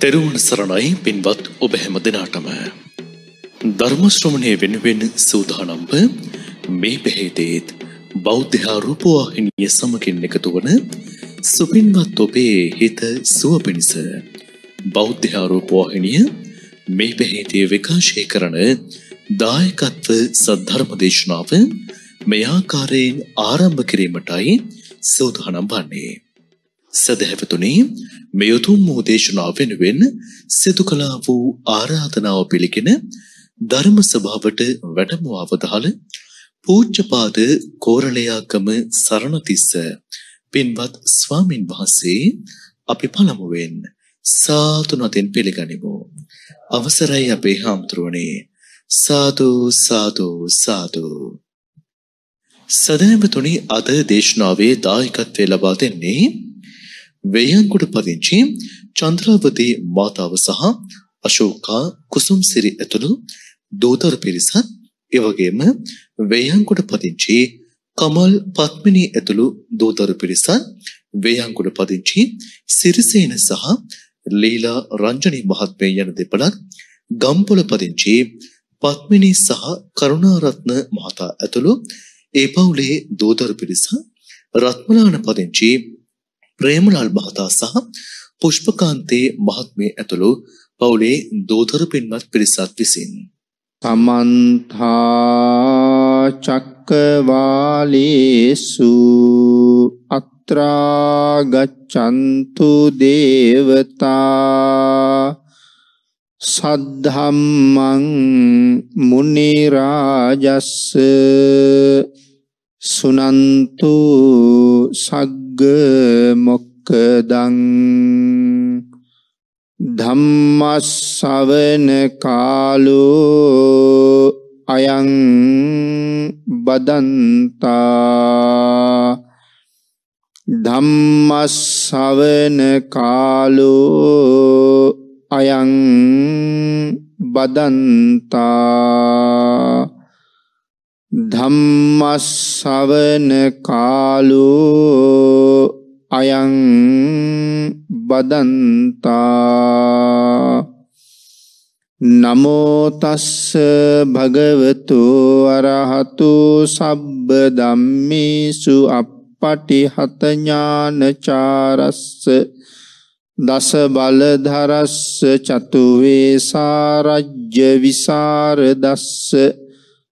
තෙරුවන සරණයි. පින්වත් ඔබ හැම දෙනාටම ධර්මශ්‍රමණය වෙනුවෙන් සූදානම්ව මේ පෙහේදේත් බෞද්ධහා රූපවාහිනිය සමගින් එකතු වන සුපින්වත් ඔබේ හිත සුව පිණිස බෞද්ධහා රූපවාහිනිය මේ පෙහේදේ විකාශය කරන දායකත්ව සද්ධර්ම දේශනාව මේ ආකාරයෙන් ආරම්භ කිරීමටයි සූදානම් වන්නේ. සදහැවතුනි මේ උතුම් වූ දේශනාව වෙනුවෙන් සිදු කළා වූ ආරාධනාව පිළිගෙන ධර්ම සභාවට වැඩම අවදාළ පූජ්‍යපාද කෝරළයාගම සරණතිස්ස පින්වත් ස්වාමින් වහන්සේ අපි පළමුවෙන් සාදු නතින් පිළිගනිමු. අවසරයි අපේ හාමුදුරුවනේ. සාදු සාදු සාදු. සදහැවතුනි අද දේශනාවේ දායකත්වය ලබා දෙන්නේ වේයන්ගොඩ පදිංචි චන්ද්‍රාවතී මාතාව සහ අශෝකා කුසුම්සිරි ඇතුළු දූතර පිරිසත් එවැගේම වේයන්ගොඩ පදිංචි කමල් පත්මිනී ඇතුළු දූතර පිරිසත් වේයන්ගොඩ පදිංචි සිරිසේන සහ ලීලා රංජනී මහත්මිය යන දෙපළක් ගම්පොළ පදිංචි පත්මිනී සහ කරුණාරත්න මහතා ඇතුළු ඒ පවුලේ දූතර පිරිස රත්මලාන පදිංචි ප්‍රේමලාල් මහතා සහ පුෂ්පකාන්තේ මහත්මිය ඇතුළු පවුලේ දෝතර පින්වත් පිරිසත් විසින්. තමන්තා චක්කවාලේසු අත්‍රාගච්චන්තු දේවතා සද්ධම්මං මුනිරාජස්ස සුනන්තු සග්ග මොක්කදං ධම්මස්සවන කාලෝ අයං බදන්තා ධම්මස්සවන කාලෝ අයං බදන්තා ධම්මස්සවන කාලෝ අයං බදන්තා. නමෝතස්ස භගවතු අරහතු සබ්බ දම්මිසු අපපටිහතඥානචාරස්ස දස බලධරස්ස චතුවේ සාරජ්‍ය විසාර දස්ස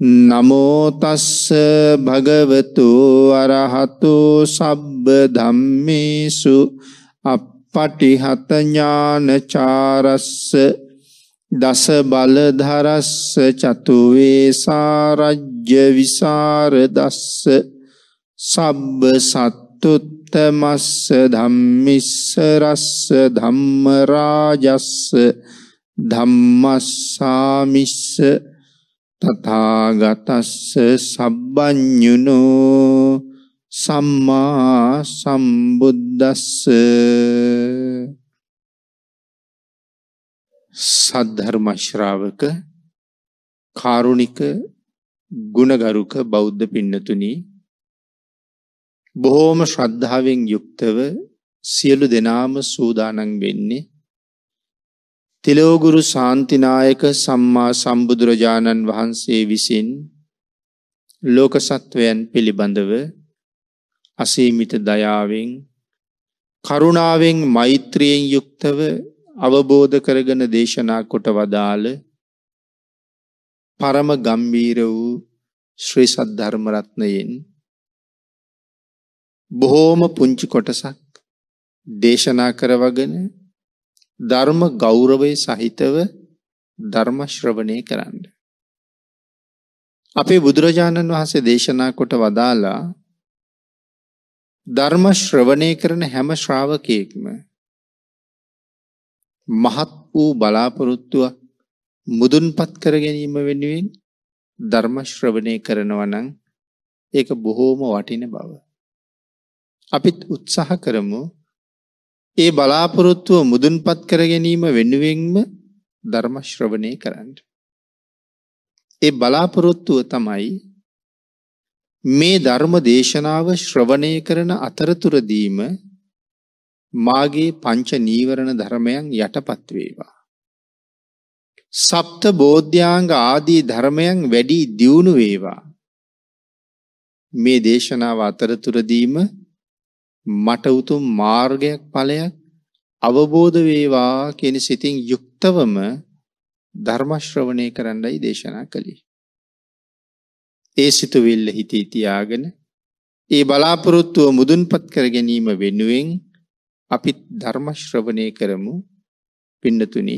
නමෝ තස්ස භගවතු අරහතු සබ්බ ධම්මේසු අප්පටිහත ඥානචාරස්ස දස බලධරස්ස චතුවේ සාරජ්‍ය විසර දස්ස සබ්බ සත්තුත්තමස්ස ධම්මිස්ස රස්ස ධම්මරාජස්ස ධම්මස්සාමිස්ස තථාගතස්ස සබ්බඤුනෝ සම්මා සම්බුද්දස්ස සද්ධර්ම ශ්‍රාවක කාරුණික ගුණගරුක බෞද්ධ පින්නතුනි බොහෝම ශ්‍රද්ධාවෙන් යුක්තව සියලු දෙනාම සූදානන් වෙන්නේ තිලෝගුරු ශාන්තිනායක සම්මා සම්බුදුරජාණන් වහන්සේ විසින් ලෝක සත්වයන් පිළිබඳව අසීමිත දයාවෙන් කරුණාවෙන් මෛත්‍රියෙන් යුක්තව අවබෝධ කරගෙන දේශනා කොට වදාළ පරම ගම්බීර වූ ශ්‍රී සද්ධර්මරත්නයෙන් බොහෝම පුංචි කොටසක් දේශනා කරවගෙන ධර්ම ගෞරවය සහිතව ධර්මශ්‍රවනය කරන්න. අපේ බුදුරජාණන් වහන්සේ දේශනා කොට වදාලා ධර්ම ශ්‍රවණය කරන හැම ශ්‍රාවකයෙක්ම මහත් වූ බලාපොරොත්තුවක් මුදුන්පත් කර ගැනීම වෙනුවෙන් ධර්ම ශ්‍රවණය කරනවා නම් ඒක බොහෝම වටින බව. අපිත් උත්සාහ කරමු ඒ බලාපොරොත්තුව මුදුන්පත් කර ගැනීම වෙනුවෙන්ම ධර්ම ශ්‍රවණය කරන්න. ඒ බලාපොරොත්තුව තමයි මේ ධර්ම දේශනාව ශ්‍රවණය කරන අතරතුරදීම මාගේ පංච නීවරණ ධර්මයන් යටපත් වේවා. සප්ත බෝධ්‍යාංග ආදී ධර්මයන් වැඩි දියුණු වේවා. මේ දේශනාව අතරතුරදීම මට උතුම් මාර්ගයක් ඵලයක් අවබෝධ වේවා කියන සිතින් යුක්තවම ධර්ම ශ්‍රවණය කරන්නයි දේශනා කළේ. ඒ සිතුවිල්ල හිතේ තියාගෙන ඒ බලාපොරොත්තුව මුදුන්පත් කර ගැනීම වෙනුවෙන් අපිත් ධර්ම ශ්‍රවණය කරමු පින්නතුනි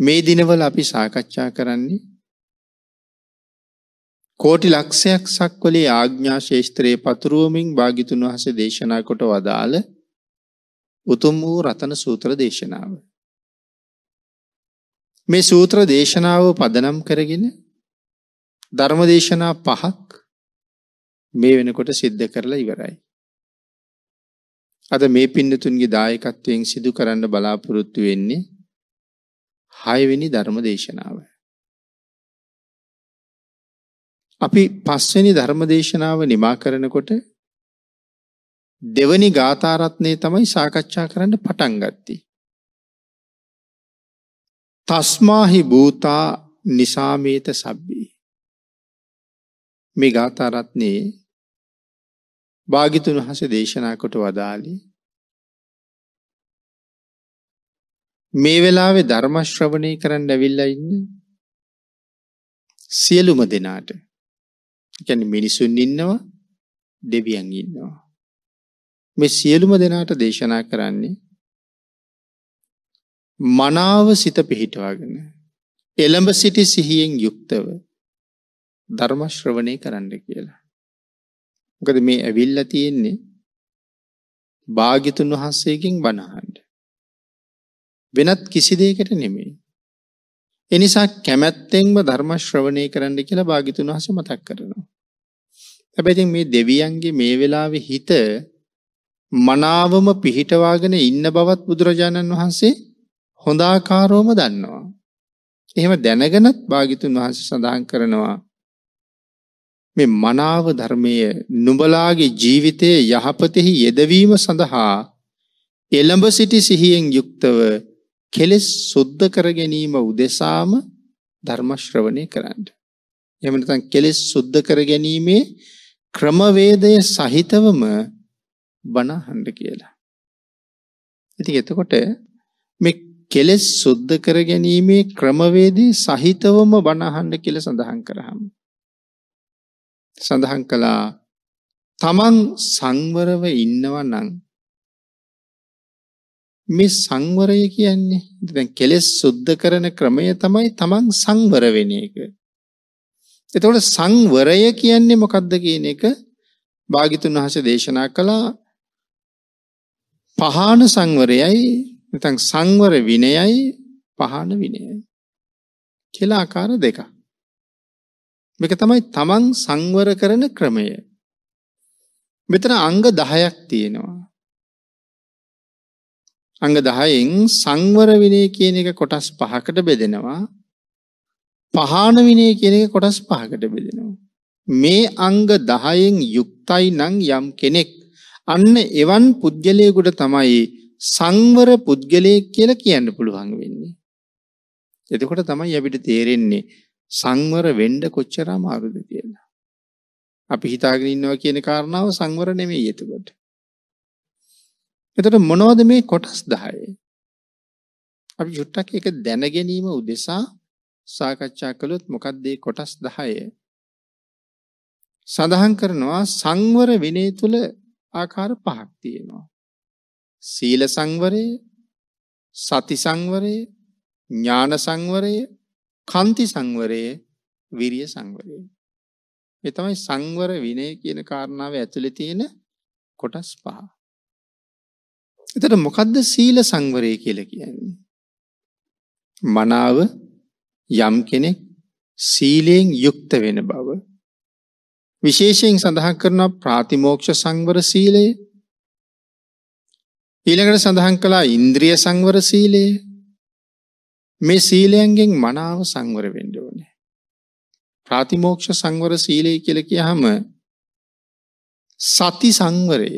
මේ දිනවල අපි සාකච්ඡා කරන්නේ කෝටි ලක්ෂයක් සක්වලේ ආග්ඥා ශේෂත්‍රයේ පතුරුවමින් භාගිතුන් වහස දේශනා කොට වදාළ උතුම් වූ රතන සූත්‍ර දේශනාව. මේ සූත්‍ර දේශනාව පදනම් කරගෙන ධර්ම දේශනා පහක් මේ වෙනකොට සිද්ධ කරලා ඉවරයි. අද මේ පින්නතුන්ගේ දායකත්වයෙන් සිදු කරන්න බලාපොරොත්තු වෙන්නේ හයවෙනි ධර්ම දේශනාව. අපි පස්වෙනි ධර්ම දේශනාව නිමා කරනකොට දෙවනි ගාථාරත්නය තමයි සාකච්ඡා කරන්න පටන් ගත්තේ. තස්මාහි භූතා නිසාමේත සබ්බී. මේ ගාථාරත්නයේ භාගිතුන් වහස දේශනා කොට වදාලි. මේ වෙලාවේ ධර්මශ්‍රවණය කරන්න ඇවිල්ලා ඉන්න සියලුම දෙනාට ගැන මිනිසුන් ඉන්නවා දෙවියන් ඉන්නවා. මේ සියලුම දෙනාට දේශනා කරන්නේ මනාව සිත පිහිටවාගෙන එළඹ සිටි සිහියෙන් යුක්තව ධර්මශ්‍රවණය කරන්න කියලා. මොකද මේ ඇවිල්ල තියෙන්නේ භාගිතුන් වහන්සේකින් බණහන්ඩ. වෙනත් කිසි දේකට නෙමෙයි. එනිසා කැමැත්තෙන්ම ධර්මශ්‍රවණය කරන්න කියලා භාගිතුන් වහස මතක් කරනවා. හැබැයි මේ දෙවියන්ගේ මේ වෙලාවේ හිත මනාවම පිහිටවාගෙන ඉන්න බවත් බුදුරජාණන් වහන්සේ හොඳාකාරෝම දන්නවා. එහෙම දැනගෙනත් භාගිතුන් වහන්සේ සඳහන් කරනවා මේ මනාව ධර්මය නුඹලාගේ ජීවිතයේ යහපතෙහි යෙදවීම සඳහා එළඹ සිටි සිහියෙන් යුක්තව කෙලෙස් සුද්ධ කර ගැනීම උදෙසාම ධර්ම ශ්‍රවණය කරන්න. එහෙම නැත්නම් කෙලෙස් සුද්ධ කර ගැනීමේ ක්‍රමවේදය සහිතවම බණ අහන්න කියලා. ඉතින් එතකොට මේ කෙලෙස් සුද්ධ කර ගැනීමේ ක්‍රමවේදී සහිතවම බණ අහන්න කියලා සඳහන් කරාම සඳහන් කළා තමන් සංවරව ඉන්නවා නම් මේ සංවරය කියන්නේ දැන් කෙලෙස් සුද්ධ කරන ක්‍රමය තමයි තමන් සංවර වෙන එක. එතකොට සංවරය කියන්නේ මොකක්ද කියන එක භාගිතුන් වහන්සේ දේශනා කළා පහාන සංවරයයි නැත්නම් සංවර විනයයි පහාන විනයයි කියලා ආකාර දෙකක්. මේක තමයි තමන් සංවර කරන ක්‍රමය. මෙතන අංග 10ක් තියෙනවා. අංග 10න් සංවර විනය කියන එක කොටස් පහකට බෙදෙනවා. පහාන විනය කියන එක කොටස් පහකට බෙදෙනවා. මේ අංග 10න් යුක්තයි නම් යම් කෙනෙක් අන්න එවන් පුද්ගලයෙකුට තමයි සංවර පුද්ගලයෙක් කියලා කියන්න පුළුවන් වෙන්නේ. එතකොට තමයි අපිට තේරෙන්නේ සංවර වෙන්න කොච්චර අමාරුද කියලා. අපි හිතාගෙන ඉන්නවා කියන කාරණාව සංවර නෙමෙයි එතකොට. එතකොට මොනවද මේ කොටස් 10? අපි චුට්ටක් ඒක දැන ගැනීම උදෙසා සාකච්ඡා කළොත් මොකක්දේ කොටස් දහය සඳහන් කරනවා සංවර විනය තුළ ආකාර පහක් තියෙනවා. සීල සංවරය සති සංවරය ඥාන සංවරය කන්ති සංවරය විරිය සංවරය. එතමයි සංවර විනය කියන කාරණාව ඇතුළේ තියෙන කොටස් පහ. එතට මොකක්ද සීල සංවරය කියල කියන්නේ. මනාව යම් කෙනෙක් සීලයෙන් යුක්ත වෙන බව. විශේෂයෙන් සඳහන් කරන ප්‍රාතිමෝක්ෂ සංවර සීලය ඊළඟට සඳහන් කළා ඉන්ද්‍රිය සංවර සීලය මේ සීලයන්ගෙන් මනාව සංවර වෙන්න ඕනේ. ප්‍රාතිමෝක්ෂ සංවර සීලය කියලා කියහම සති සංවරය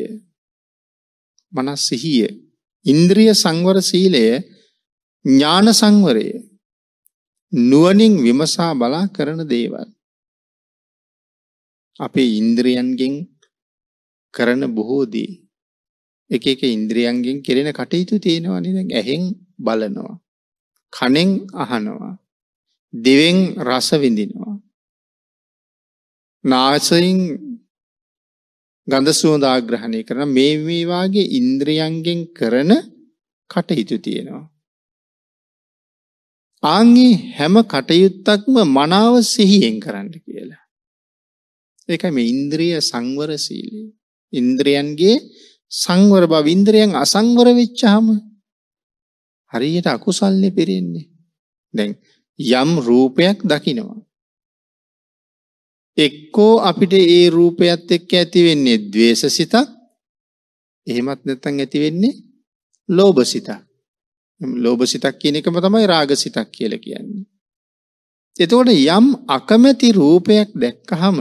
මනස් සිහිය ඉන්ද්‍රිය සංවර සීලය ඥාන සංවරය නුවණින් විමසා බලා කරන දේවල්. අපේ ඉන්ද්‍රියන්ගෙන් කරන බොහෝ දේ. එක එක ඉන්ද්‍රියන්ගෙන් කෙරෙන කටයුතු තියෙනවා නේද? ඇහෙන් බලනවා කනෙන් අහනවා දිවෙන් රස විඳිනවා. නාසයෙන් ගඳ සුවඳ ආග්‍රහණය කරන මේ මේ වාගේ ඉන්ද්‍රියන්ගෙන් කරන කටයුතු තියෙනවා ආන්ගේ හැම කටයුත්තක්ම මනාව සිහියෙන් කරන්න කියලා. ඒක මේ ඉන්ද්‍රිය සංවර සීලී. ඉන්ද්‍රියන්ගේ සංවර බව ඉන්ද්‍රියන් අසංවර වෙච්චාම හරියට අකුසල්නේ පෙරෙන්නේ. දැන් යම් රූපයක් දකිනවා. එක්කෝ අපිට ඒ රූපයත් එක්ක ඇති වෙන්නේ ද්වේෂ සිතක්. එහෙමත් නැත්නම් ඇති වෙන්නේ ලෝභ සිතක්. ලෝභ සිතක් කියන එකම තමයි රාග සිතක් කියලා කියන්නේ. එතකොට යම් අකමැති රූපයක් දැක්කහම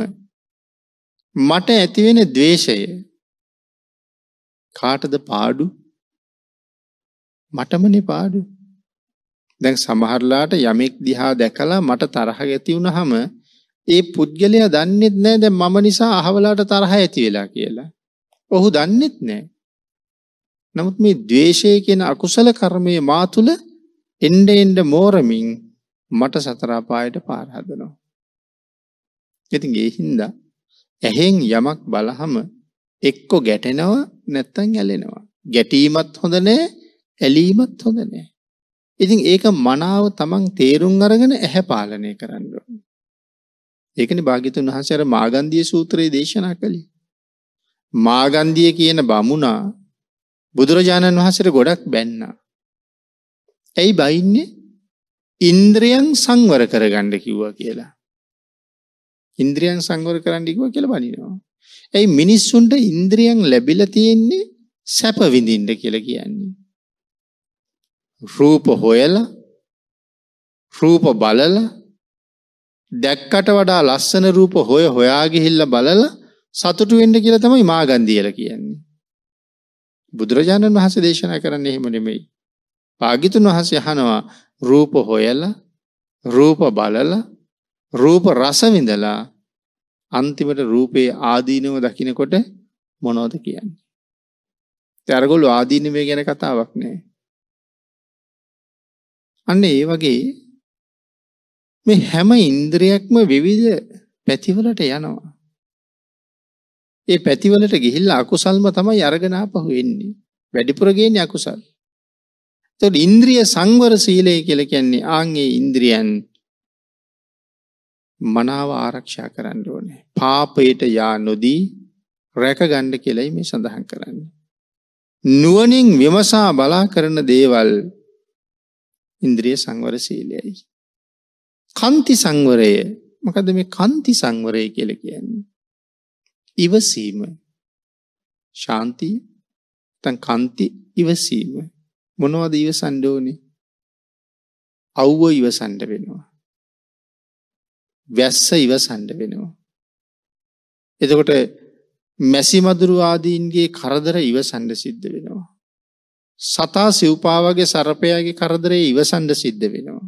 මට ඇතිවෙන ද්වේෂය කාටද පාඩු මටමනේ පාඩු දැන් සමහරලාට යමෙක් දිහා දැකලා මට තරහ ඇති වුණාම ඒ පුද්ගලයා දන්නෙත් නෑ දැන් මම නිසා අහවලාට තරහ ඇති වෙලා කියලා. ඔහු දන්නෙත් නෑ. නමුත් මේ ද්වේෂය කියන අකුසල කර්මය මා තුළ එන්ඩ එන්ඩ මෝරමින් මට සතරාපායට පාරහදනවා. ඉතින් ඒ හින්දා ඇහෙන් යමක් බලහම එක්කො ගැටෙනව නැත්තන් ඇලෙනවා. ගැටීමත් හොඳ නෑ ඇලීමත් හොඳ නෑ. ඉතින් ඒක මනාව තමන් තේරුම් අරගෙන ඇහැ පාලනය කරන්න. ඒකන භාගිතුන් වහන්සර මාගන්දිය සූත්‍රයේ දේශනා කළේ. මාගන්දිය කියන බමුණා බුදුරජාණන් වහසට ගොඩක් බැන්න. ඇයි බයින්නේ ඉන්ද්‍රියන් සංවර කරගණ්ඩ කිව්වා කියලා. ඉන්ද්‍රියන් සංවර කරන්නඩිකුව කියල බනිනවා. ඇයි මිනිස්සුන්ට ඉන්ද්‍රියන් ලැබිල තියෙන්නේ සැප විඳින්ට කියල කියන්නේ. රූප හොයල රූප බලල දැක්කට වඩා ලස්සන රූප හොය හොයාගිහිල්ල බලල සතුටු වෙන්ඩ කියල තමයි මාගන්දියල කියන්නේ. බුදුරජාණන් වහස දේශනා කරන්න එහෙම නෙමෙයි. පාගිතුන් වහස යහනවා රූප හොයල රූප බලල රූප රසවිඳලා අන්තිමට රූපයේ ආදීනව දකිනකොට මොනෝද කියන්නේ. තැරගොලු ආදීනවේ ගැන කතාවක් නෑ. අන්න ඒ වගේ මේ හැම ඉන්ද්‍රියක්ම විවිධ පැතිවලට යනවා. ඒ පැතිවලට ගිහිල්ලා අකුසල්ම තමයි අරගෙන ආපහු එන්නේ. වැඩිපුර ගේන්නේ අකුසල්. එතකොට ඉන්ද්‍රිය සංවර සීලය කියලා කියන්නේ ආන්ගේ ඉන්ද්‍රියන් මනාව ආරක්ෂා කරන්න ඕනේ. පාපයට යා නොදී රැක ගන්න කියලායි මේ සඳහන් කරන්නේ. නුවණින් විමසා බලා කරන දේවල් ඉන්ද්‍රිය සංවර සීලයයි. කන්ති සංවරය. මොකද මේ කන්ති සංවරය කියලා කියන්නේ? ඉවසීම. ශාන්තිය තන් කන්ති ඉවසීම. මොනවද ඉවසන්ඩ ඕනේ? අව්ව ඉවසන්ඩ වෙනවා. වැස්ස ඉවසන්ඩ වෙනවා. එතකොට මැසිමදුරු ආදීන්ගේ කරදර ඉවසන්ඩ සිද්ධ වෙනවා. සතා සිව්පාවගේ සරපයාගේ කරදරේ ඉවසන්ඩ සිද්ධ වෙනවා.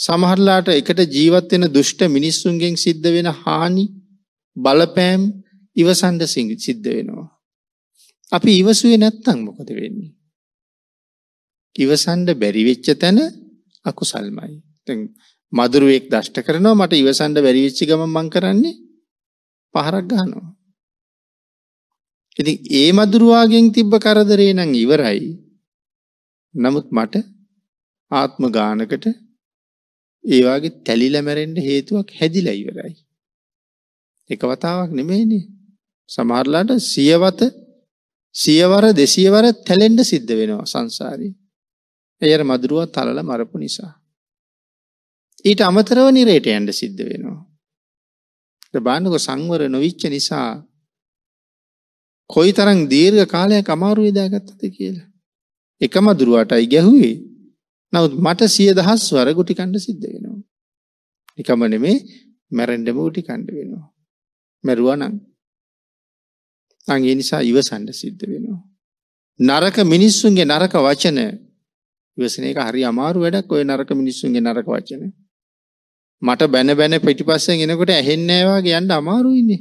සමහරලාට එකට ජීවත්වෙන දුෂ්ට මිනිස්සුන්ගෙන් සිද්ධ වෙන හානි බලපෑම් ඉවසන්ඩ සිද්ධ වෙනවා. අපි ඉවසුවේ නැත්තං මොකද වෙන්නේ. ඉවසන්ඩ බැරිවෙච්ච තැන අකුසල්මයි. මදුරුවෙක් දෂ්ට කරනවා මට ඉවසන්ඩ වැරිවිච්චි ගම මං කරන්නේ පහරක් ගහනවා. ඉති ඒ මදුරුවාගෙන් තිබ්බ කරදරේ නං ඉවරයි. නමුත් මට ආත්ම ගානකට ඒවාගේ තැලිල මැරෙන්ට හේතුවක් හැදිලා ඉවරයි. එක වතාවක් නෙමේනේ සමහරලාට සියවත සියවර දෙසියවර තැලෙන්ඩ සිද්ධ වෙනවා සංසාරී. එයට මදුරුව තලල මරපු නිසා. ඊට අමතරව නිරේට ඇන්ඩ සිද්ධ වෙනවා. බාන්නක සංවර නොවිච්ච නිසා කොයි තරං දීර්ඝ කාලයක් අමාරු විදාගත්තද කියලා. එක මදුරුවටයි ගැහුවේ නවත් මට සිය දහස් වර ගුටි කණ්ඩ සිද්ධ වෙනවා. එකම නෙමේ මැරෙන්ඩම ගුටි කණ්ඩ වෙනවා. මැරුවනං අගේ නිසා ඉවසන්ඩ සිද්ධ වෙනවා. නරක මිනිස්සුන්ගේ නරක වචන ඉවසන එක හරි අමාරු වැඩක් ඔය නරක මිනිස්සුන්ගේ නරක වචන. මට බැන බැන පිටිපස්සෙන් එනකොට ඇහෙන්නෑවාගේ යන්න අමාරුයින්නේ.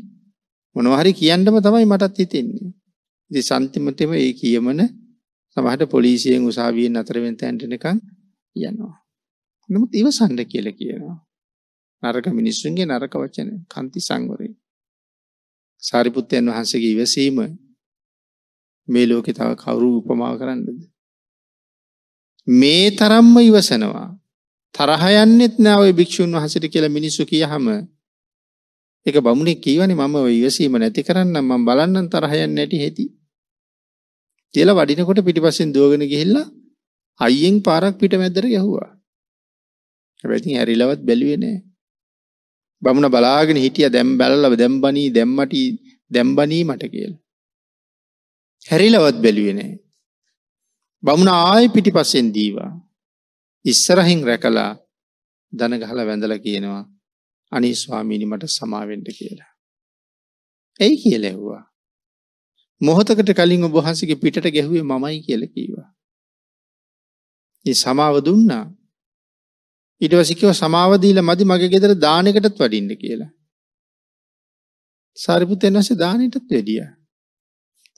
මොනවහරි කියන්නම තමයි මටත් හිතෙන්නේ. දි සන්තිමතම ඒ කියමන සමහට පොලිසියෙන් උසාවියෙන් අතරවෙන් තැන්ටනකං යනවා. නමුත් ඉවසන්ඩ කියල කියනවා. නරක මිනිස්සුන්ගේ නරක වචන කන්ති සංවරේ. සාරිපුත්තයන් වහන්සේගේ ඉවසීම මේ ලෝකෙ තව කවුරු උපමාව කරන්නද. මේ තරම්ම ඉවසනවා. තරහයන්නෙත් නාව භික්‍ෂූන් වහසට කියලා මිනිස්සු කිය හම එක බමුණෙක් කීවනි මම ඉවසීම නැති කරන්න මම බලන්නන් තරහයන් නැටි හෙති. කියලා වඩිනකොට පිටිපස්සෙන් දුවගෙන ගිහිල්ලා අයියෙන් පාරක් පිට මැද්දර ගැහුවා. හැබැයි ඇරිලවත් බැලුවේ නෑ. බමුණ බලාගෙන හිටිය දැම් බැලලව දැම්බනී දැම්මටි දැම්බනී මට කියල. හැරිලවත් බැලුවෙනෑ. බමුණ ආය පිටි පස්සෙන් දීවා. ඉස්සරහින් රැකලා දනගහල වැඳල කියනවා අනි ස්වාමීනි මට සමාවෙන්ට කියලා. ඇයි කියලැව්වා. මොහොතකට කලින් ඔබහන්සගේ පිටට ගැහුවේ මමයි කියල කීවා. ඒ සමාව දුන්නා ඉටවසිකව සමාවදීල මදි මගේ ගෙදර දානකටත් වඩින්න කියලා. සරිපුත් එන්නස දානයටත් වැඩිය.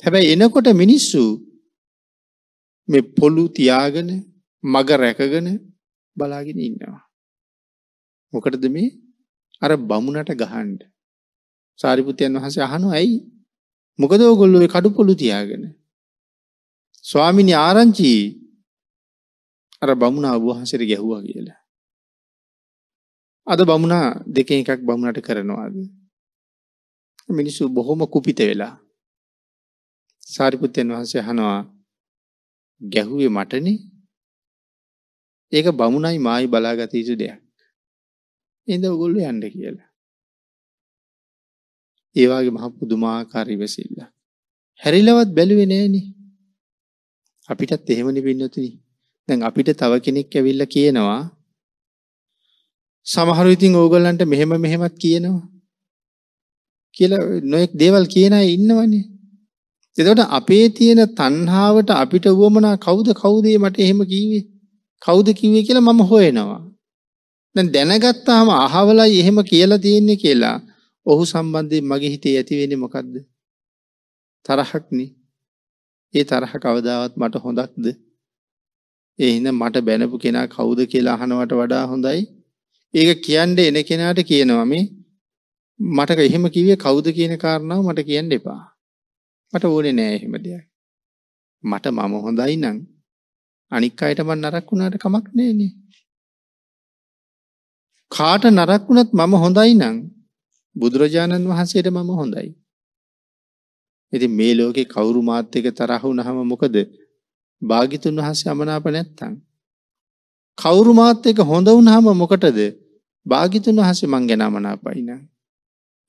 හැබැයි එනකොට මිනිස්සු මේ පොල්ලු තියාගෙන මග රැකගෙන බලාගෙන ඉන්නවා. මොකටද මේ අර බමුණට ගහන්ඩ. සාරිපුතයන් වහස අහනු ඇයි මොකද ඔගොල්ලොව කඩු පොළු තියාගෙන. ස්වාමිනි ආරංචි අර බමුණ අබහන්සර ගැහුවා කියලා. අද බමුණා දෙක එකක් බමුණට කරනවාද. මිනිස්සු බොහොම කුපිත වෙලා. සාරිපුත්තයන් වහන්සේ හනවා ගැහුවේ මටනේ ඒක බමුණයි මායි බලාගත යුතු දෙයක්. එඳ ඔගොල්ල යන්න කියලා. ඒවාගේ මහ පුදුමාකාරී වෙසිල්ල. හැරිලවත් බැලුවේ නෑනේ. අපිටත් එහෙමනි පින්නතුනි. දැන් අපිට තව කෙනෙක් ඇවිල්ල කියනවා සමහරු ඉතින් ඕගොල්ලන්ට මෙහෙම මෙහෙමත් කියනවා. කියලා නොයෙක් දේවල් කියන අය ඉන්නවනේ. එතකොට අපේ තියෙන තණ්හාවට අපිට උවමනා කවුද කවුදේ මට එහෙම කිව්වේ? කවුද කිව්වේ කියලා මම හොයනවා. දැන් දැනගත්තාම අහවලයි එහෙම කියලා තියෙන්නේ කියලා ඔහු සම්බන්ධයෙන් මගේ හිතේ ඇති වෙන්නේ මොකද්ද? තරහක්නේ. ඒ තරහ කවදාවත් මට හොඳක්ද? ඒ හින්දා මට බැනපු කෙනා කවුද කියලා අහනවට වඩා හොඳයි ඒක කියන්න එන කෙනාට කියනවා මේ මට එහෙම කිවේ කවුද කියන කාරණාව මට කියන්න එපා. මට ඕනේ නෑ එහෙම දෙයක්. මට මම හොඳයි නම් අනික් අයට මන් නරක් වුණාට කමක් නෑනේ. කාට නරක් වුණත් මම හොඳයි නම් බුදුරජාණන් වහන්සේට මම හොඳයි. ඉතින් මේ ලෝකේ කවුරු මාත් එක්ක තරහ වුණාම මොකද? භාග්‍යතුන් වහන්සේ අමනාප නැත්තම් කවුරු මාත් එක්ක හොඳ වුණාම මොකටද? භාග්‍යතුන් වහන්සේ මං ගැන අමනාපයි නං.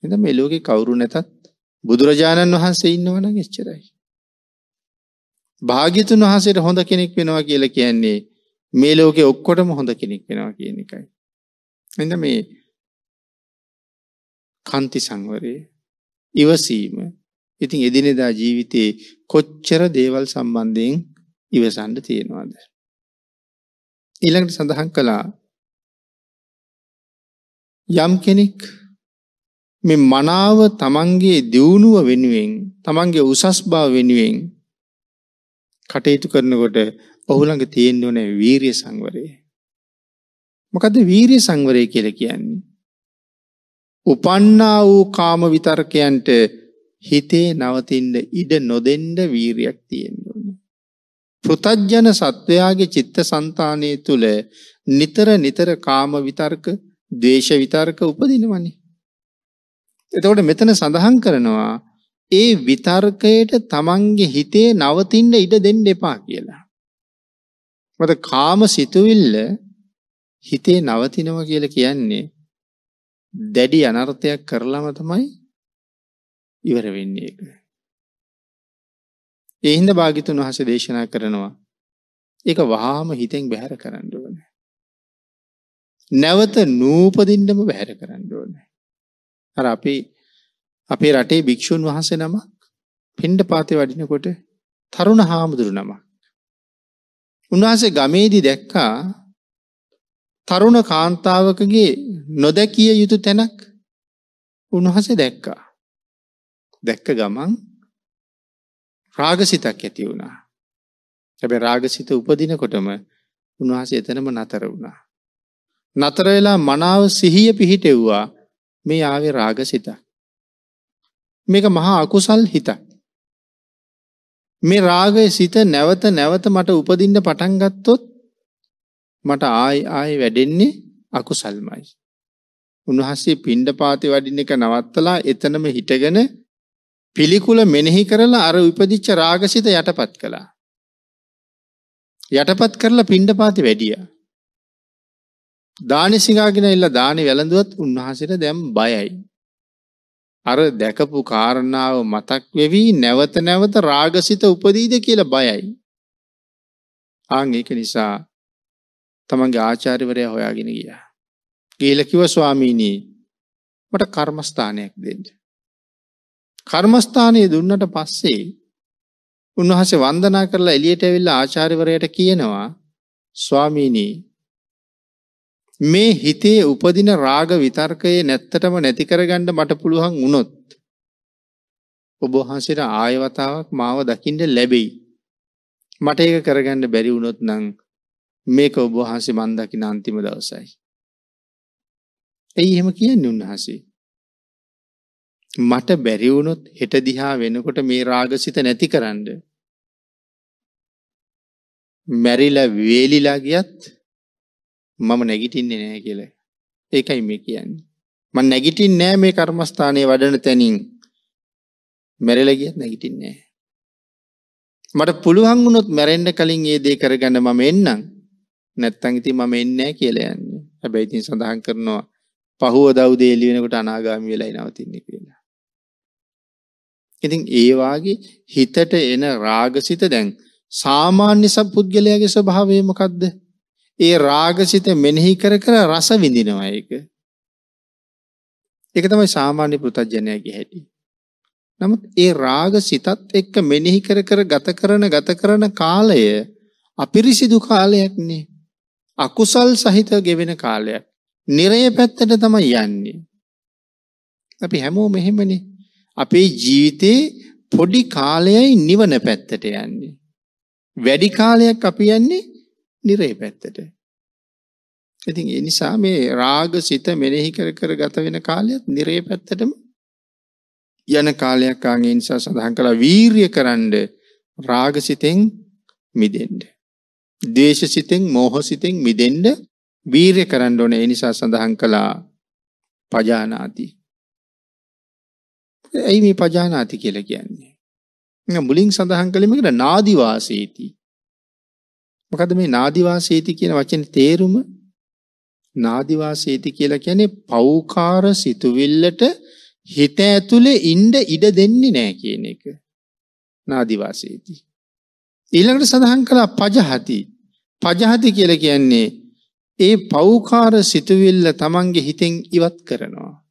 එද මේ ලෝකේ කවුරු නැතත් බුදුරජාණන් වහන්සේ ඉන්නවන එච්චරයි. භාග්‍යතුන් වහසට හොඳ කෙනෙක් වෙනවා කියලා කියන්නේ මේ ලෝකෙ ඔක්කොටම හොඳ කෙනෙක් වෙනවා කියන එකයි. එඳ මේ කන්ති සංවරය ඉවසීම ඉතින් එදිනෙදා ජීවිතයේ කොච්චර දේවල් සම්බන්ධයෙන් ඉවසන්ඩ තියෙනවාද. ඊළඟට සඳහන් කළා යම් කෙනෙක් මේ මනාව තමන්ගේ දියුණුව වෙනුවෙන් තමන්ගේ උසස් බව වෙනුවෙන් කටයුතු කරනකොට ඔහුළඟ තියෙන්න ඕන වීරිය සංවරය. මොකද වීරිය සංවරය කියල කියන්නේ. උපන්නා වූ කාම විතර්කයන්ට හිතේ නවතින්ට ඉඩ නොදෙන්ඩ වීරියක් තියෙන්න්න. පෘතජ්ජන සත්වයාගේ චිත්ත සන්තානය තුළ නිතර නිතර කාම විතර්ක දේශ විතර්ක උපදිනවනි. එතකොට මෙතන සඳහන් කරනවා ඒ විතර්කයට තමන්ගේ හිතේ නවතින්ට ඉඩ දෙන්න එපා කියලා. මත කාම සිතුවිල්ල හිතේ නවතිනව කියල කියන්නේ දැඩි අනර්ථයක් කරලාම තමයි ඉවර වෙන්නේ එක. එහින්ද භාගිතුන් වහස දේශනා කරනවා ඒක වහාම හිතෙන් බැහැර කරන්න ඕන. නැවත නූපදින්ටම බැහැර කරන්න ඕන. අර අපි අපේ රටේ භික්‍ෂූන් වහන්සේ නමක් පින්ඩ පාතය වඩිනකොට තරුණ හාමුදුරු නමක්. උන්වහසේ ගමේදි දැක්කා තරුණ කාන්තාවකගේ නොදැකිය යුතු තැනක් උන්වහසේ දැක්කා. දැක්ක ගමන් රාගසිතක් ඇති වුණා. හැබැ රාගසිත උපදිනකොටම උන්වහසේ එතනම නතර වුණා. නතර වෙලා මනාව සිහිය පිහිටෙව්වා මේ ආවේ රාගසිත. මේක මහා අකුසල් හිතක්. මේ රාගය සිත නැවත නැවත මට උපදින්න පටන්ගත්තොත් මට ආය ආය වැඩෙන්නේ අකුසල්මයි. උන්වහන්සේ පින්ඩ පාති වඩින්න එක නවත්තලා එතනම හිටගෙන පිළිකුල මෙනෙහි කරලා අර උපදිච්ච රාගසිත යටපත් කළා. යටපත් කරලා පින්ඩ පාති වැඩිය. දානි සිඟාගෙන එල්ල දානි වැළඳුවත් උන්වහසට දැම් බයයි. අර දැකපු කාරණාව මතක් වෙවී නැවත නැවත රාගසිත උපදීද කියලා බයයි. ආං ඒක නිසා තමන්ගේ ආචාරිවරය හොයාගෙන ගිය. කියලකිව ස්වාමීනී මට කර්මස්ථානයක් දෙන්න. කර්මස්ථානය දුන්නට පස්සේ උන්වහසේ වන්දනා කරලා එලියට ඇවිල්ල ආචාරිවරයට කියනවා ස්වාමීනී මේ හිතේ උපදින රාග විතර්කයේ නැත්තටම නැතිකරගණ්ඩ මට පුළුවන් වුණොත් ඔබහන්සට ආයවතාවක් මාව දකිින්ට ලැබෙයි මට ඒක කරගන්න බැරි වුණොත් නං මේක ඔබහන්සේ මන්දකින අන්තිම දවසයි. ඇයි එහෙම කියන්නේ උන්වහසේ. මට බැරිවුණොත් හෙට දිහා වෙනකොට මේ රාගසිත නැති කරන්න. මැරිල වේලිලා ගියත් මම නැගිටින්නේ නෑ කියල ඒකයි මේ කියන්නේ. මන් නැගිටින් නෑ මේ කර්මස්ථානය වඩන තැනින් මැරලගියත් නැගිටින්නේ. මට පුළුවන් වුණොත් මැරෙන්ඩ කලින් ඒ දේ කරගන්න මම එන්නම් නැත්තං ඉති මම එන්නෑ කියලා යන්න හැබැයි ඉතින් සඳහන් කරනවා පහුව දව්දේ එළි වෙනකොට අනාගාමි වෙලා නවතින්නේ කියලා. ඉතින් ඒවාගේ හිතට එන රාගසිත දැන් සාමාන්‍ය සපුද්ගලයාගේ ස්වභාවය මොකක්ද? ඒ රාගසිත මෙනෙහි කර කර රස විඳිනවා ඒක. ඒක තමයි සාමාන්‍ය පෘථජ්ජනයාගේ හැටි. නමුත් ඒ රාග සිතත් එක්ක මෙනෙහි කර කර ගත කරන ගත කරන කාලය අපිරිසිදු කාලයක්නේ. අකුසල් සහිත ගෙවෙන කාලයක්. නිරය පැත්තට තමයි යන්නේ. අපි හැමෝ මෙහෙමනි. අපේ ජීවිතේ පොඩි කාලයයි නිවන පැත්තට යන්නේ. වැඩි කාලයක් අපි යන්නේ නිරේ පැත්තට. ඉතින් ඒ නිසා මේ රාග සිත මෙනෙහි කර කර ගත වෙන කාලයත් නිරේ පැත්තටම යන කාලයක් ආගේ නිසා සඳහන් කළ වීරිය කරන්න රාගසිතෙන් මිදෙන්ඩ. දේශසිතෙන් මෝහසිතෙන් මිදෙන්ඩ වීරය කරන්න ඕන එනිසා සඳහන් කළා පජානාති. ඇයි මේ පජානාති කියල කියන්නේ. මුලින් සඳහන් කළමකට නාදිවාසේති. මොකද මේ නාදිවාසේති කියන වචන තේරුම නාදිවාසේති කියලා කියන්නේ පෞකාර සිතුවිල්ලට හිත ඇතුළේ ඉන්ඩ ඉඩ දෙන්නේ නෑ කියන එක. නාදිවාසේති. ඊළඟට සඳහන් කලා පජහති පජහති කියල කියන්නේ ඒ පෞකාර සිතුවිල්ල තමන්ගේ හිතෙන් ඉවත් කරනවා.